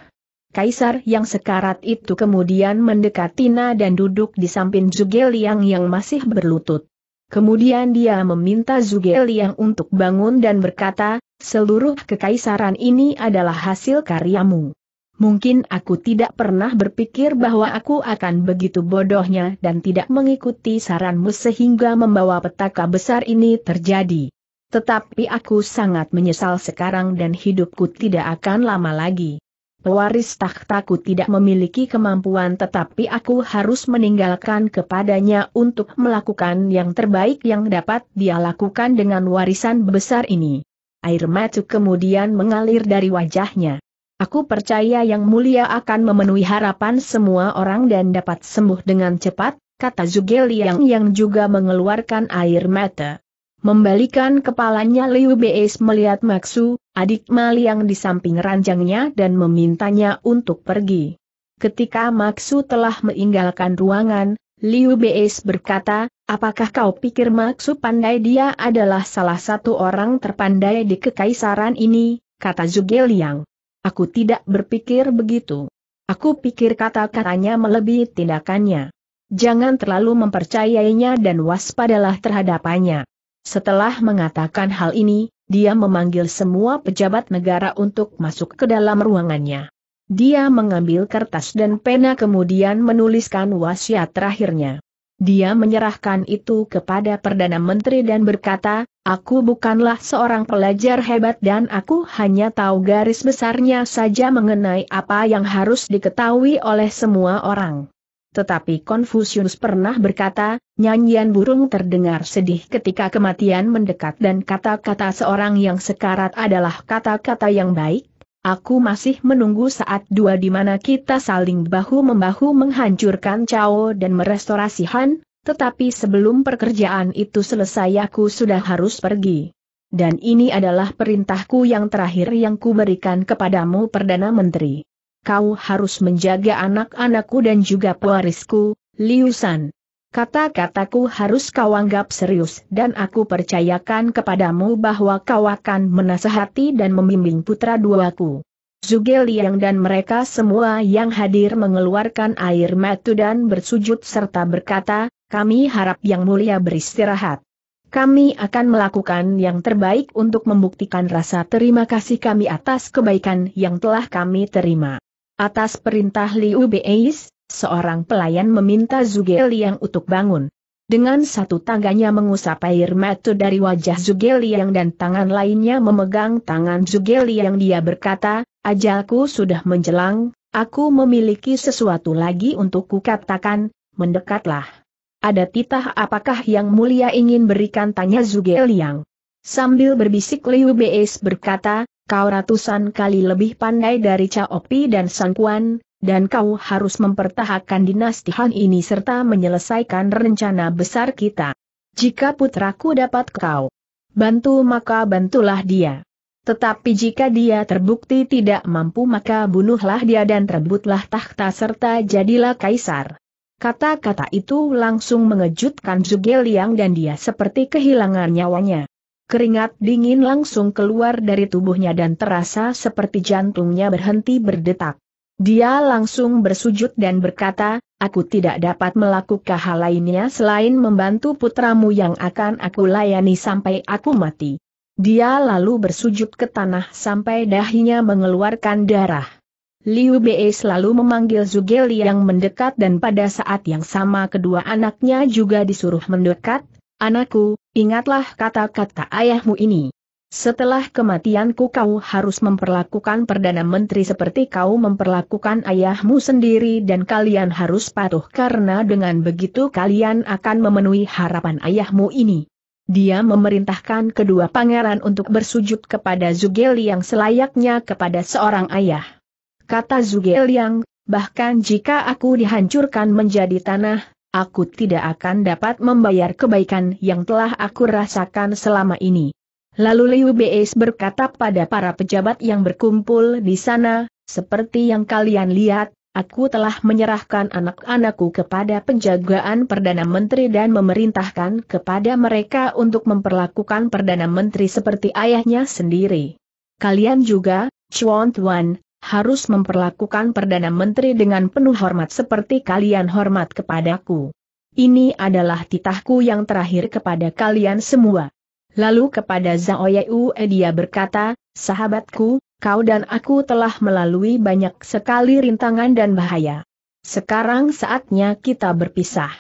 Kaisar yang sekarat itu kemudian mendekati Tina dan duduk di samping Zugeliang yang masih berlutut. Kemudian dia meminta Zugeliang untuk bangun dan berkata, seluruh kekaisaran ini adalah hasil karyamu. Mungkin aku tidak pernah berpikir bahwa aku akan begitu bodohnya dan tidak mengikuti saranmu sehingga membawa petaka besar ini terjadi. Tetapi aku sangat menyesal sekarang dan hidupku tidak akan lama lagi. Pewaris takhtaku tidak memiliki kemampuan tetapi aku harus meninggalkan kepadanya untuk melakukan yang terbaik yang dapat dia lakukan dengan warisan besar ini. Air mata kemudian mengalir dari wajahnya. Aku percaya yang mulia akan memenuhi harapan semua orang dan dapat sembuh dengan cepat, kata Zugeliang yang juga mengeluarkan air mata. Membalikan kepalanya Liu Beis melihat Maksu, adik Mal yang di samping ranjangnya dan memintanya untuk pergi. Ketika Maksu telah meninggalkan ruangan, Liu Beis berkata, apakah kau pikir Maksu pandai dia adalah salah satu orang terpandai di kekaisaran ini, kata Zugeliang. Aku tidak berpikir begitu. Aku pikir kata-katanya melebihi tindakannya. Jangan terlalu mempercayainya dan waspadalah terhadapannya. Setelah mengatakan hal ini, dia memanggil semua pejabat negara untuk masuk ke dalam ruangannya. Dia mengambil kertas dan pena kemudian menuliskan wasiat terakhirnya. Dia menyerahkan itu kepada Perdana Menteri dan berkata, Aku bukanlah seorang pelajar hebat dan aku hanya tahu garis besarnya saja mengenai apa yang harus diketahui oleh semua orang. Tetapi Konfusius pernah berkata, nyanyian burung terdengar sedih ketika kematian mendekat dan kata-kata seorang yang sekarat adalah kata-kata yang baik. Aku masih menunggu saat dua di mana kita saling bahu-membahu menghancurkan Cao dan merestorasi Han, tetapi sebelum pekerjaan itu selesai aku sudah harus pergi. Dan ini adalah perintahku yang terakhir yang kuberikan kepadamu Perdana Menteri. Kau harus menjaga anak-anakku dan juga pewarisku, Liusan. Kata-kataku harus kau anggap serius dan aku percayakan kepadamu bahwa kau akan menasehati dan membimbing putra duaku. Zugeliang dan mereka semua yang hadir mengeluarkan air mata dan bersujud serta berkata, kami harap Yang Mulia beristirahat. Kami akan melakukan yang terbaik untuk membuktikan rasa terima kasih kami atas kebaikan yang telah kami terima. Atas perintah Liu Beis, seorang pelayan meminta Zugeliang untuk bangun. Dengan satu tangannya mengusap air mata dari wajah Zugeliang dan tangan lainnya memegang tangan Zugeliang dia berkata, ajalku sudah menjelang, aku memiliki sesuatu lagi untuk kukatakan, mendekatlah. Ada titah apakah yang mulia ingin berikan tanya Zugeliang. Sambil berbisik Liu Beis berkata, kau ratusan kali lebih pandai dari Caopi dan Sangkuan, dan kau harus mempertahankan dinasti Han ini serta menyelesaikan rencana besar kita. Jika putraku dapat kau bantu maka bantulah dia. Tetapi jika dia terbukti tidak mampu maka bunuhlah dia dan rebutlah takhta serta jadilah kaisar. Kata-kata itu langsung mengejutkan Zugeliang dan dia seperti kehilangan nyawanya. Keringat dingin langsung keluar dari tubuhnya dan terasa seperti jantungnya berhenti berdetak. Dia langsung bersujud dan berkata, aku tidak dapat melakukan hal lainnya selain membantu putramu yang akan aku layani sampai aku mati. Dia lalu bersujud ke tanah sampai dahinya mengeluarkan darah. Liu Bei selalu memanggil Zugeli yang mendekat dan pada saat yang sama kedua anaknya juga disuruh mendekat, Anakku, ingatlah kata-kata ayahmu ini. Setelah kematianku kau harus memperlakukan Perdana Menteri seperti kau memperlakukan ayahmu sendiri dan kalian harus patuh karena dengan begitu kalian akan memenuhi harapan ayahmu ini. Dia memerintahkan kedua pangeran untuk bersujud kepada Zugeli yang selayaknya kepada seorang ayah kata Zugeliang, bahkan jika aku dihancurkan menjadi tanah, aku tidak akan dapat membayar kebaikan yang telah aku rasakan selama ini. Lalu Liu Beis berkata pada para pejabat yang berkumpul di sana, seperti yang kalian lihat, aku telah menyerahkan anak-anakku kepada penjagaan Perdana Menteri dan memerintahkan kepada mereka untuk memperlakukan Perdana Menteri seperti ayahnya sendiri. Kalian juga, Chuan Tuan, harus memperlakukan Perdana Menteri dengan penuh hormat seperti kalian hormat kepadaku. Ini adalah titahku yang terakhir kepada kalian semua. Lalu kepada Zhao Yeu dia berkata, sahabatku, Kau dan aku telah melalui banyak sekali rintangan dan bahaya. Sekarang saatnya kita berpisah.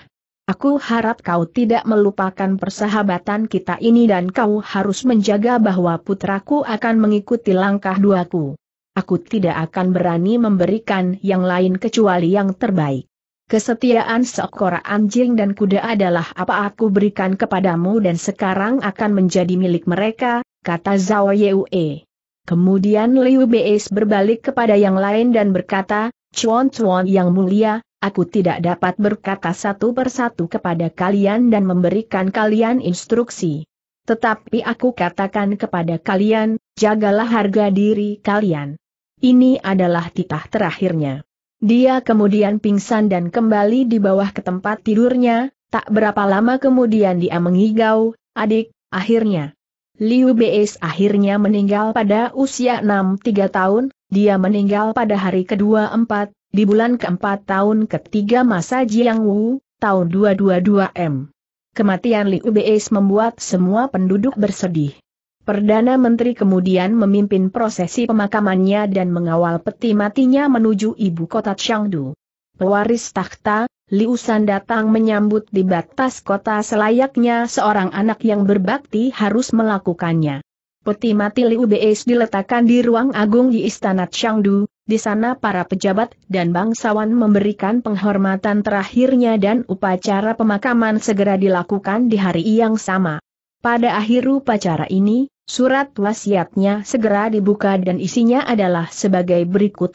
Aku harap kau tidak melupakan persahabatan kita ini dan kau harus menjaga bahwa putraku akan mengikuti langkah duaku. Aku tidak akan berani memberikan yang lain kecuali yang terbaik. Kesetiaan seekor anjing dan kuda adalah apa aku berikan kepadamu dan sekarang akan menjadi milik mereka, kata Zhao Yue. Kemudian Liu Beis berbalik kepada yang lain dan berkata, Chuan Chuan yang mulia, aku tidak dapat berkata satu persatu kepada kalian dan memberikan kalian instruksi. Tetapi aku katakan kepada kalian, jagalah harga diri kalian. Ini adalah titah terakhirnya. Dia kemudian pingsan dan kembali di bawah ke tempat tidurnya, tak berapa lama kemudian dia mengigau, adik, akhirnya. Liu Beis akhirnya meninggal pada usia 63 tahun, dia meninggal pada hari kedua empat, di bulan keempat tahun ketiga masa Jiang Wu, tahun 222 M. Kematian Liu Beis membuat semua penduduk bersedih. Perdana Menteri kemudian memimpin prosesi pemakamannya dan mengawal peti matinya menuju ibu kota Chengdu. Pewaris takhta, Liu San datang menyambut di batas kota selayaknya seorang anak yang berbakti harus melakukannya. Peti mati Liu Beis diletakkan di ruang agung di Istana Chengdu, di sana para pejabat dan bangsawan memberikan penghormatan terakhirnya dan upacara pemakaman segera dilakukan di hari yang sama. Pada akhir upacara ini, surat wasiatnya segera dibuka dan isinya adalah sebagai berikut.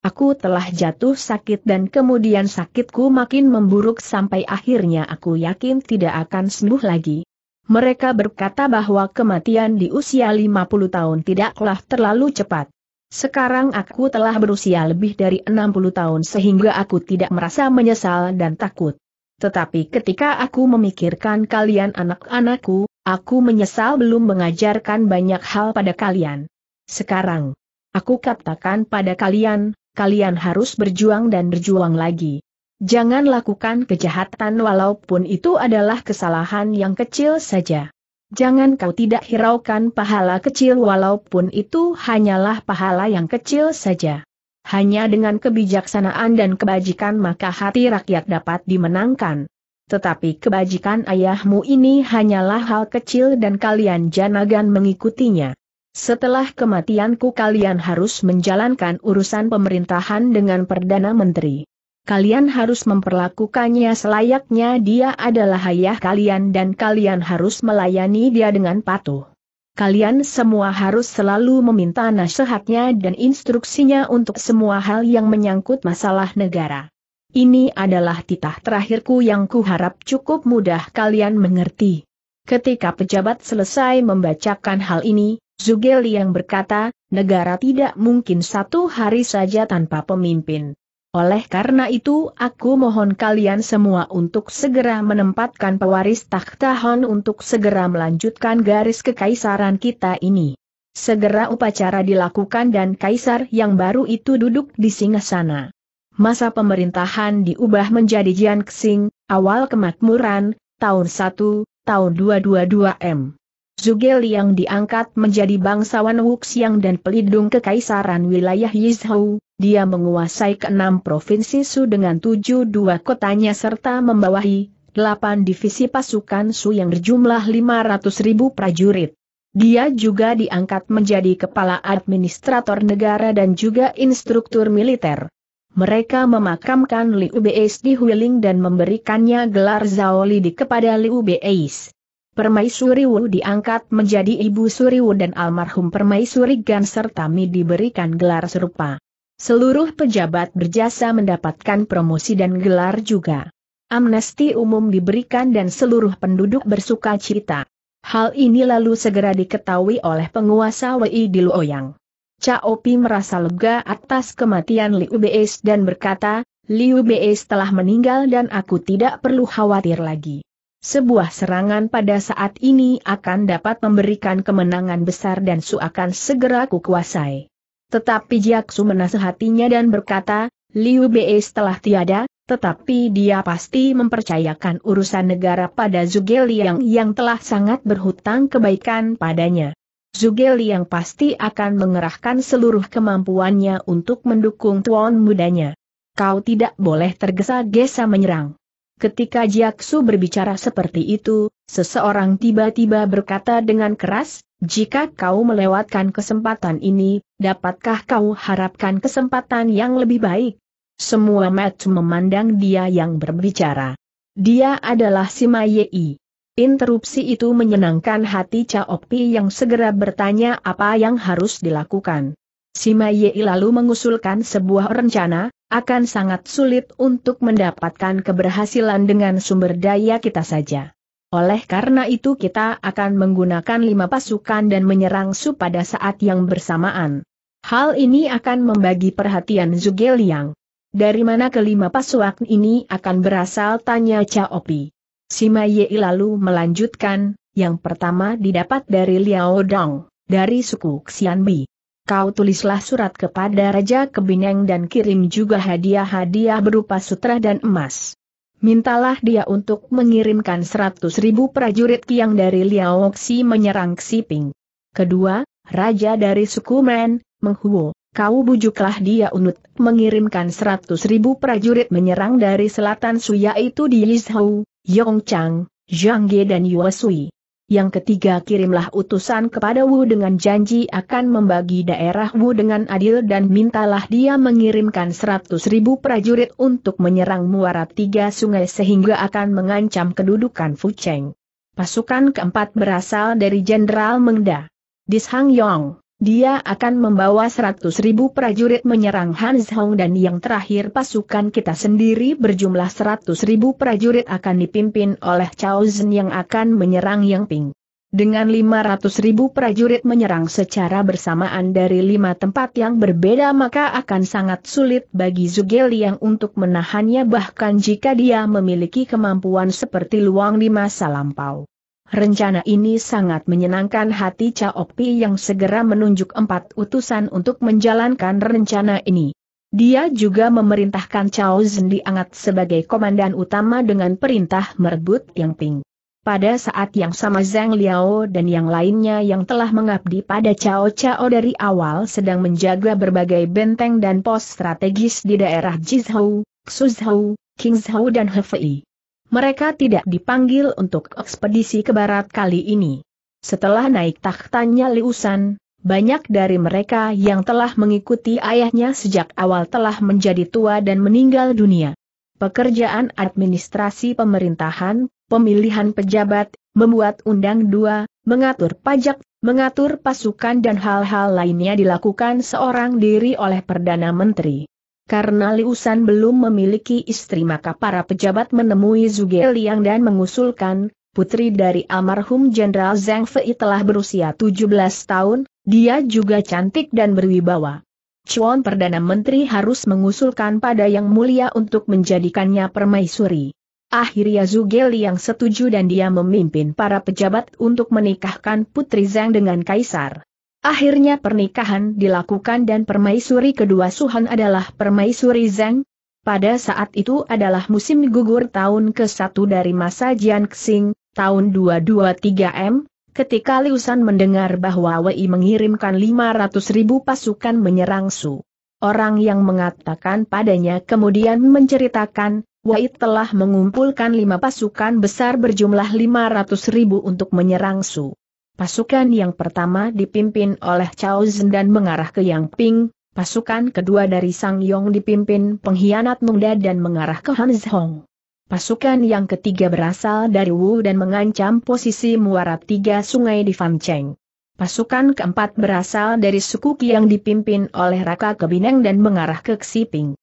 Aku telah jatuh sakit dan kemudian sakitku makin memburuk sampai akhirnya aku yakin tidak akan sembuh lagi. Mereka berkata bahwa kematian di usia 50 tahun tidaklah terlalu cepat. Sekarang aku telah berusia lebih dari 60 tahun sehingga aku tidak merasa menyesal dan takut. Tetapi ketika aku memikirkan kalian anak-anakku, aku menyesal belum mengajarkan banyak hal pada kalian. Sekarang, aku katakan pada kalian, kalian harus berjuang dan berjuang lagi. Jangan lakukan kejahatan walaupun itu adalah kesalahan yang kecil saja. Jangan kau tidak hiraukan pahala kecil walaupun itu hanyalah pahala yang kecil saja. Hanya dengan kebijaksanaan dan kebajikan maka hati rakyat dapat dimenangkan. Tetapi kebajikan ayahmu ini hanyalah hal kecil dan kalian janagan mengikutinya. Setelah kematianku kalian harus menjalankan urusan pemerintahan dengan Perdana Menteri. Kalian harus memperlakukannya selayaknya dia adalah ayah kalian dan kalian harus melayani dia dengan patuh. Kalian semua harus selalu meminta nasihatnya dan instruksinya untuk semua hal yang menyangkut masalah negara. Ini adalah titah terakhirku yang kuharap cukup mudah kalian mengerti. Ketika pejabat selesai membacakan hal ini, Zugeli yang berkata, negara tidak mungkin satu hari saja tanpa pemimpin. Oleh karena itu aku mohon kalian semua untuk segera menempatkan pewaris takhta Han untuk segera melanjutkan garis kekaisaran kita ini. Segera upacara dilakukan dan kaisar yang baru itu duduk di singgasana. Masa pemerintahan diubah menjadi Jian Xing, awal kemakmuran, tahun 1, tahun 222 M. Zugel yang diangkat menjadi bangsawan Wuxiang dan pelindung kekaisaran wilayah Yizhou, dia menguasai keenam provinsi Su dengan tujuh dua kotanya serta membawahi delapan divisi pasukan Su yang berjumlah 500 ribu prajurit. Dia juga diangkat menjadi kepala administrator negara dan juga instruktur militer. Mereka memakamkan Liu Beis di Huiling dan memberikannya gelar Zaoli di kepada Liu Beis. Permaisuri Wu diangkat menjadi Ibu Suri Wu dan almarhum Permaisuri Gan serta Mi diberikan gelar serupa. Seluruh pejabat berjasa mendapatkan promosi dan gelar juga. Amnesti umum diberikan dan seluruh penduduk bersuka cita. Hal ini lalu segera diketahui oleh penguasa Wei di Luoyang. Cha Opi merasa lega atas kematian Liu Beis dan berkata, Liu Beis telah meninggal dan aku tidak perlu khawatir lagi. Sebuah serangan pada saat ini akan dapat memberikan kemenangan besar dan Su akan segera kukuasai. Tetapi Jiaksu menasehatinya dan berkata, Liu Bei telah tiada, tetapi dia pasti mempercayakan urusan negara pada Zugeli yang yang telah sangat berhutang kebaikan padanya. Zhuge Liang pasti akan mengerahkan seluruh kemampuannya untuk mendukung tuan mudanya. Kau tidak boleh tergesa-gesa menyerang. Ketika Jiaksu berbicara seperti itu, seseorang tiba-tiba berkata dengan keras, jika kau melewatkan kesempatan ini, dapatkah kau harapkan kesempatan yang lebih baik? Semua mata memandang dia yang berbicara. Dia adalah Sima Yei. Interupsi itu menyenangkan hati Caopi yang segera bertanya apa yang harus dilakukan. Sima Yei lalu mengusulkan sebuah rencana, akan sangat sulit untuk mendapatkan keberhasilan dengan sumber daya kita saja. Oleh karena itu kita akan menggunakan lima pasukan dan menyerang Su pada saat yang bersamaan. Hal ini akan membagi perhatian Zhuge Liang. Dari mana kelima pasukan ini akan berasal tanya Caopi. Sima Ye lalu melanjutkan, yang pertama didapat dari Liao Dong, dari suku Xianbi. Kau tulislah surat kepada Raja Kebineng dan kirim juga hadiah-hadiah berupa sutra dan emas. Mintalah dia untuk mengirimkan seratus ribu prajurit yang dari Liao Xi menyerang Xiping. Kedua, Raja dari suku Men, Menghuo, kau bujuklah dia untuk mengirimkan seratus ribu prajurit menyerang dari selatan Su yaitu di Yizhou, Yongchang, Zhang Ge dan Yuesui. Yang ketiga kirimlah utusan kepada Wu dengan janji akan membagi daerah Wu dengan adil dan mintalah dia mengirimkan seratus ribu prajurit untuk menyerang muara tiga sungai sehingga akan mengancam kedudukan Fucheng. Pasukan keempat berasal dari Jenderal Mengda. Dishang Yong. Dia akan membawa seratus ribu prajurit menyerang Hanzhong dan yang terakhir pasukan kita sendiri berjumlah seratus ribu prajurit akan dipimpin oleh Chao Zhen yang akan menyerang Yang Ping. Dengan lima ratus ribu prajurit menyerang secara bersamaan dari lima tempat yang berbeda maka akan sangat sulit bagi Zhuge Liang untuk menahannya bahkan jika dia memiliki kemampuan seperti luang di masa lampau. Rencana ini sangat menyenangkan hati Caopi yang segera menunjuk empat utusan untuk menjalankan rencana ini. Dia juga memerintahkan Chao Zhen diangkat sebagai komandan utama dengan perintah merebut Yang Ping. Pada saat yang sama Zhang Liao dan yang lainnya yang telah mengabdi pada Chao Chao dari awal sedang menjaga berbagai benteng dan pos strategis di daerah Jizhou, Xuzhou, Qingzhou dan Hefei mereka tidak dipanggil untuk ekspedisi ke barat kali ini. Setelah naik tahtanya Liusan, banyak dari mereka yang telah mengikuti ayahnya sejak awal telah menjadi tua dan meninggal dunia. Pekerjaan administrasi pemerintahan, pemilihan pejabat, membuat undang dua, mengatur pajak, mengatur pasukan dan hal-hal lainnya dilakukan seorang diri oleh Perdana Menteri. Karena Liusan belum memiliki istri maka para pejabat menemui Zhuge Liang dan mengusulkan, putri dari almarhum Jenderal Zhang Fei telah berusia 17 tahun, dia juga cantik dan berwibawa. Chuan Perdana Menteri harus mengusulkan pada Yang Mulia untuk menjadikannya permaisuri. Akhirnya Zhuge Liang setuju dan dia memimpin para pejabat untuk menikahkan putri Zhang dengan kaisar. Akhirnya pernikahan dilakukan dan permaisuri kedua Suhan adalah permaisuri Zhang. Pada saat itu adalah musim gugur tahun ke-1 dari masa Jian Xing, tahun 223 M, ketika Liusan mendengar bahwa Wei mengirimkan 500 ribu pasukan menyerang Su. Orang yang mengatakan padanya kemudian menceritakan, Wei telah mengumpulkan lima pasukan besar berjumlah 500 ribu untuk menyerang Su. Pasukan yang pertama dipimpin oleh Chao Zhen dan mengarah ke Yang Ping, pasukan kedua dari Sang Yong dipimpin pengkhianat muda dan mengarah ke Han Zhong. Pasukan yang ketiga berasal dari Wu dan mengancam posisi muara tiga sungai di Fan Cheng. Pasukan keempat berasal dari suku yang dipimpin oleh Raka Kebineng dan mengarah ke Xiping.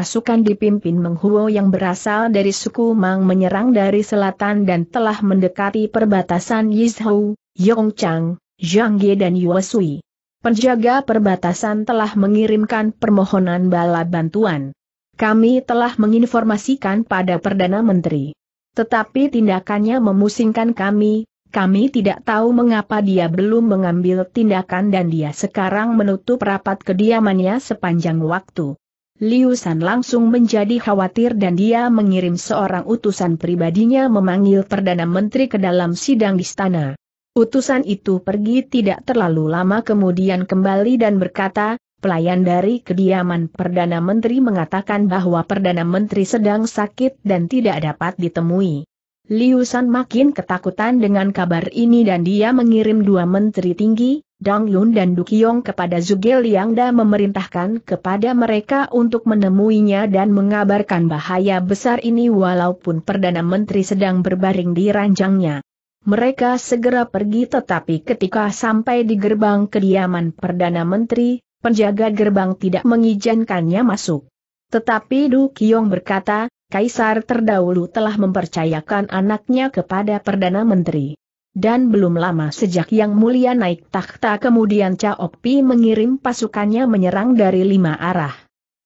Pasukan dipimpin Meng Huo yang berasal dari suku Mang menyerang dari selatan dan telah mendekati perbatasan Yizhou, Yongchang, Zhang Ge dan Yuesui. Penjaga perbatasan telah mengirimkan permohonan bala bantuan. Kami telah menginformasikan pada Perdana Menteri. Tetapi tindakannya memusingkan kami, kami tidak tahu mengapa dia belum mengambil tindakan dan dia sekarang menutup rapat kediamannya sepanjang waktu. Liu San langsung menjadi khawatir dan dia mengirim seorang utusan pribadinya memanggil Perdana Menteri ke dalam sidang istana. Utusan itu pergi tidak terlalu lama kemudian kembali dan berkata, pelayan dari kediaman Perdana Menteri mengatakan bahwa Perdana Menteri sedang sakit dan tidak dapat ditemui. Liu San makin ketakutan dengan kabar ini dan dia mengirim dua menteri tinggi, Dang Yun dan Du Qiong kepada Zhuge Liang dan memerintahkan kepada mereka untuk menemuinya dan mengabarkan bahaya besar ini walaupun Perdana Menteri sedang berbaring di ranjangnya. Mereka segera pergi tetapi ketika sampai di gerbang kediaman Perdana Menteri, penjaga gerbang tidak mengizinkannya masuk. Tetapi Du Qiong berkata, Kaisar terdahulu telah mempercayakan anaknya kepada Perdana Menteri. Dan belum lama sejak Yang Mulia naik takhta kemudian Caopi mengirim pasukannya menyerang dari lima arah.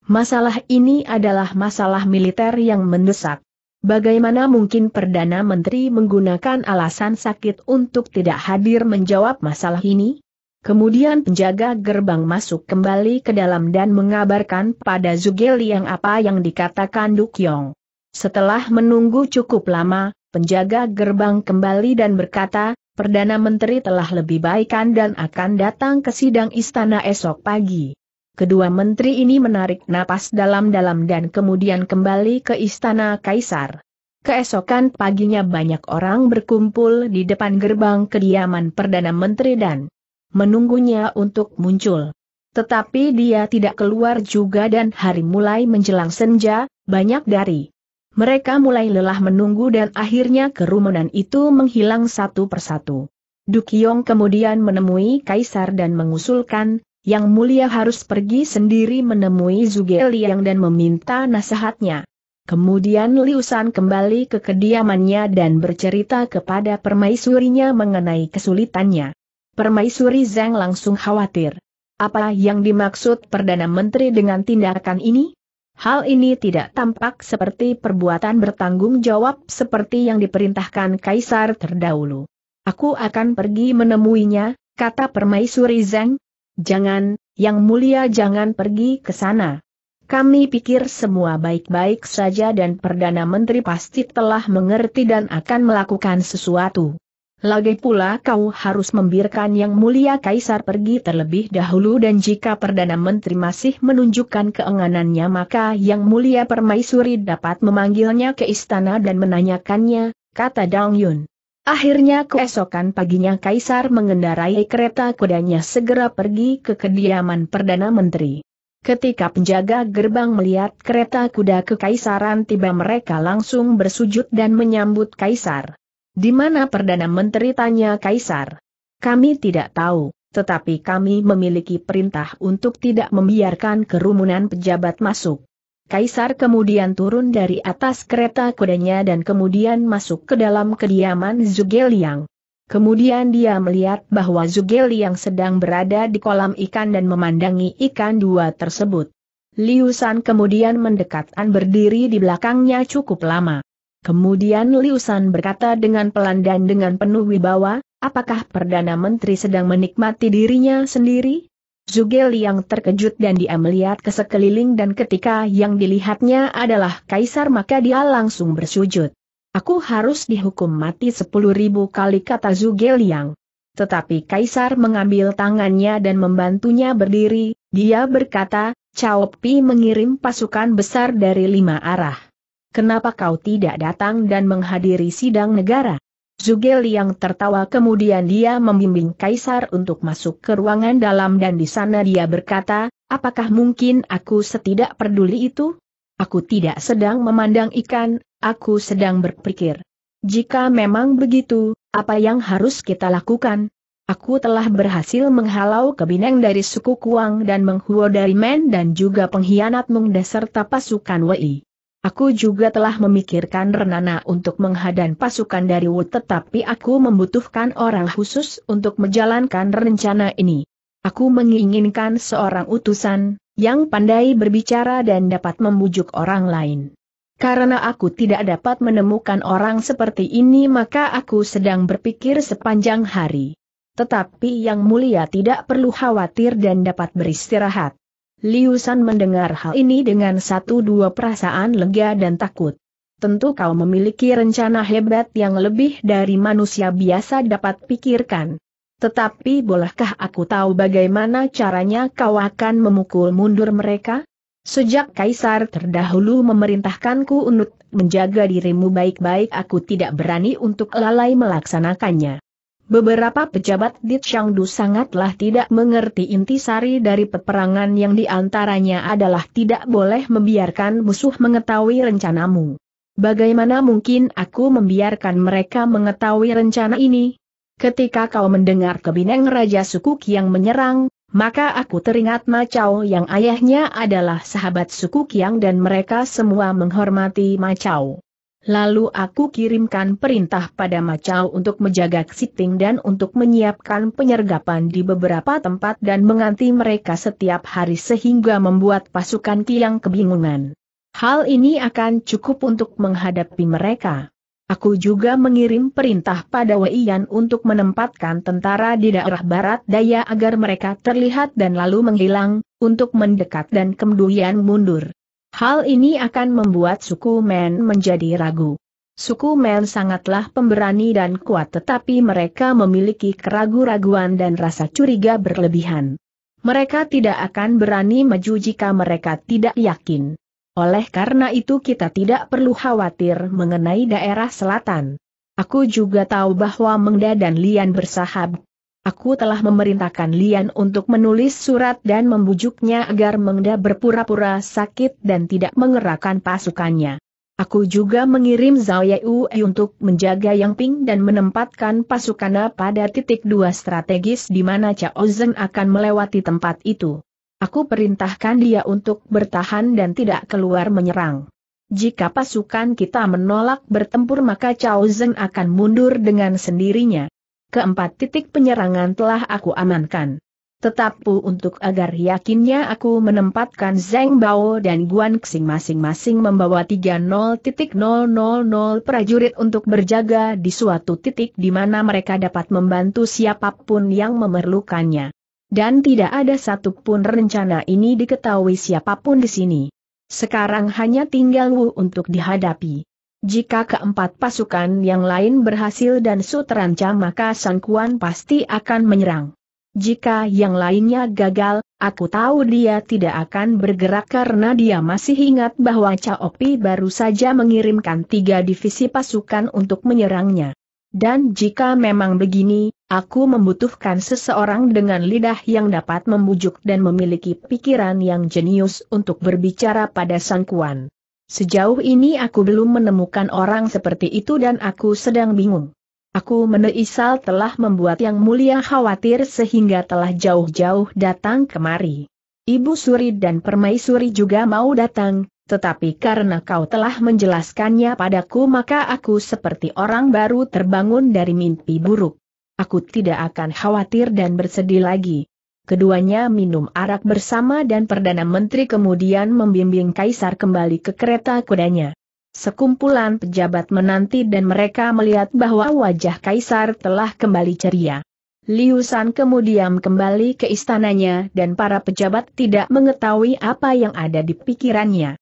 Masalah ini adalah masalah militer yang mendesak. Bagaimana mungkin Perdana Menteri menggunakan alasan sakit untuk tidak hadir menjawab masalah ini? Kemudian penjaga gerbang masuk kembali ke dalam dan mengabarkan pada Zugel yang apa yang dikatakan Dukyong. Setelah menunggu cukup lama, penjaga gerbang kembali dan berkata, Perdana Menteri telah lebih baikan dan akan datang ke sidang istana esok pagi. Kedua menteri ini menarik napas dalam-dalam dan kemudian kembali ke istana Kaisar. Keesokan paginya banyak orang berkumpul di depan gerbang kediaman Perdana Menteri dan menunggunya untuk muncul. Tetapi dia tidak keluar juga dan hari mulai menjelang senja, banyak dari mereka mulai lelah menunggu dan akhirnya kerumunan itu menghilang satu persatu. Dukyong kemudian menemui Kaisar dan mengusulkan, Yang Mulia harus pergi sendiri menemui Zhuge Liang dan meminta nasihatnya. Kemudian Liusan kembali ke kediamannya dan bercerita kepada permaisurinya mengenai kesulitannya. Permaisuri Zhang langsung khawatir. Apa yang dimaksud Perdana Menteri dengan tindakan ini? Hal ini tidak tampak seperti perbuatan bertanggung jawab seperti yang diperintahkan Kaisar terdahulu. Aku akan pergi menemuinya, kata Permaisuri Zhang. Jangan, yang mulia jangan pergi ke sana. Kami pikir semua baik-baik saja dan Perdana Menteri pasti telah mengerti dan akan melakukan sesuatu. Lagi pula kau harus membiarkan Yang Mulia Kaisar pergi terlebih dahulu dan jika Perdana Menteri masih menunjukkan keenganannya maka Yang Mulia Permaisuri dapat memanggilnya ke istana dan menanyakannya, kata Dang Yun. Akhirnya keesokan paginya Kaisar mengendarai kereta kudanya segera pergi ke kediaman Perdana Menteri. Ketika penjaga gerbang melihat kereta kuda kekaisaran tiba mereka langsung bersujud dan menyambut Kaisar. Di mana Perdana Menteri tanya Kaisar? Kami tidak tahu, tetapi kami memiliki perintah untuk tidak membiarkan kerumunan pejabat masuk. Kaisar kemudian turun dari atas kereta kudanya dan kemudian masuk ke dalam kediaman Zugeliang. Kemudian dia melihat bahwa Zugeliang sedang berada di kolam ikan dan memandangi ikan dua tersebut. Liusan kemudian mendekatkan berdiri di belakangnya cukup lama. Kemudian Liusan berkata dengan pelan dan dengan penuh wibawa, apakah Perdana Menteri sedang menikmati dirinya sendiri? Zugel yang terkejut dan dia melihat ke sekeliling dan ketika yang dilihatnya adalah Kaisar maka dia langsung bersujud. Aku harus dihukum mati sepuluh ribu kali kata Zugel yang. Tetapi Kaisar mengambil tangannya dan membantunya berdiri, dia berkata, Cao Pi mengirim pasukan besar dari lima arah kenapa kau tidak datang dan menghadiri sidang negara? Zugel yang tertawa kemudian dia membimbing Kaisar untuk masuk ke ruangan dalam dan di sana dia berkata, apakah mungkin aku setidak peduli itu? Aku tidak sedang memandang ikan, aku sedang berpikir. Jika memang begitu, apa yang harus kita lakukan? Aku telah berhasil menghalau kebineng dari suku Kuang dan menghuo dari Men dan juga pengkhianat Mung serta pasukan Wei. Aku juga telah memikirkan renana untuk menghadan pasukan dari Wu tetapi aku membutuhkan orang khusus untuk menjalankan rencana ini. Aku menginginkan seorang utusan, yang pandai berbicara dan dapat membujuk orang lain. Karena aku tidak dapat menemukan orang seperti ini maka aku sedang berpikir sepanjang hari. Tetapi yang mulia tidak perlu khawatir dan dapat beristirahat. Liu San mendengar hal ini dengan satu dua perasaan lega dan takut. tentu kau memiliki rencana hebat yang lebih dari manusia biasa dapat pikirkan. Tetapi bolehkah aku tahu bagaimana caranya kau akan memukul mundur mereka? Sejak Kaisar terdahulu memerintahkanku untuk menjaga dirimu baik-baik aku tidak berani untuk lalai melaksanakannya. Beberapa pejabat di Changdu sangatlah tidak mengerti intisari dari peperangan yang di antaranya adalah tidak boleh membiarkan musuh mengetahui rencanamu. Bagaimana mungkin aku membiarkan mereka mengetahui rencana ini? Ketika kau mendengar kebineng Raja Suku Kiang menyerang, maka aku teringat Macau yang ayahnya adalah sahabat Suku Kiang dan mereka semua menghormati Macau. Lalu aku kirimkan perintah pada Macau untuk menjaga Xiting dan untuk menyiapkan penyergapan di beberapa tempat dan menganti mereka setiap hari sehingga membuat pasukan Kiang kebingungan. Hal ini akan cukup untuk menghadapi mereka. Aku juga mengirim perintah pada Weiyan untuk menempatkan tentara di daerah barat daya agar mereka terlihat dan lalu menghilang, untuk mendekat dan kemudian mundur. Hal ini akan membuat suku Men menjadi ragu. Suku Men sangatlah pemberani dan kuat tetapi mereka memiliki keragu-raguan dan rasa curiga berlebihan. Mereka tidak akan berani maju jika mereka tidak yakin. Oleh karena itu kita tidak perlu khawatir mengenai daerah selatan. Aku juga tahu bahwa Mengda dan Lian bersahab. Aku telah memerintahkan Lian untuk menulis surat dan membujuknya agar Mengda berpura-pura sakit dan tidak mengerahkan pasukannya. Aku juga mengirim Zhao Yeu untuk menjaga Yang Ping dan menempatkan pasukannya pada titik dua strategis di mana Chao Zeng akan melewati tempat itu. Aku perintahkan dia untuk bertahan dan tidak keluar menyerang. Jika pasukan kita menolak bertempur maka Chao Zeng akan mundur dengan sendirinya. Keempat titik penyerangan telah aku amankan. Tetapi untuk agar yakinnya aku menempatkan Zheng Bao dan Guan Xing masing-masing membawa 30.000 prajurit untuk berjaga di suatu titik di mana mereka dapat membantu siapa pun yang memerlukannya. Dan tidak ada satupun rencana ini diketahui siapa pun di sini. Sekarang hanya tinggal Wu untuk dihadapi. Jika keempat pasukan yang lain berhasil dan Su terancam maka Sang Kuan pasti akan menyerang. Jika yang lainnya gagal, aku tahu dia tidak akan bergerak karena dia masih ingat bahwa Caopi baru saja mengirimkan tiga divisi pasukan untuk menyerangnya. Dan jika memang begini, aku membutuhkan seseorang dengan lidah yang dapat membujuk dan memiliki pikiran yang jenius untuk berbicara pada sangkuan. Sejauh ini aku belum menemukan orang seperti itu dan aku sedang bingung. Aku meneisal telah membuat yang mulia khawatir sehingga telah jauh-jauh datang kemari. Ibu Suri dan Permaisuri juga mau datang, tetapi karena kau telah menjelaskannya padaku maka aku seperti orang baru terbangun dari mimpi buruk. Aku tidak akan khawatir dan bersedih lagi. Keduanya minum arak bersama dan Perdana Menteri kemudian membimbing Kaisar kembali ke kereta kudanya. Sekumpulan pejabat menanti dan mereka melihat bahwa wajah Kaisar telah kembali ceria. Liu San kemudian kembali ke istananya dan para pejabat tidak mengetahui apa yang ada di pikirannya.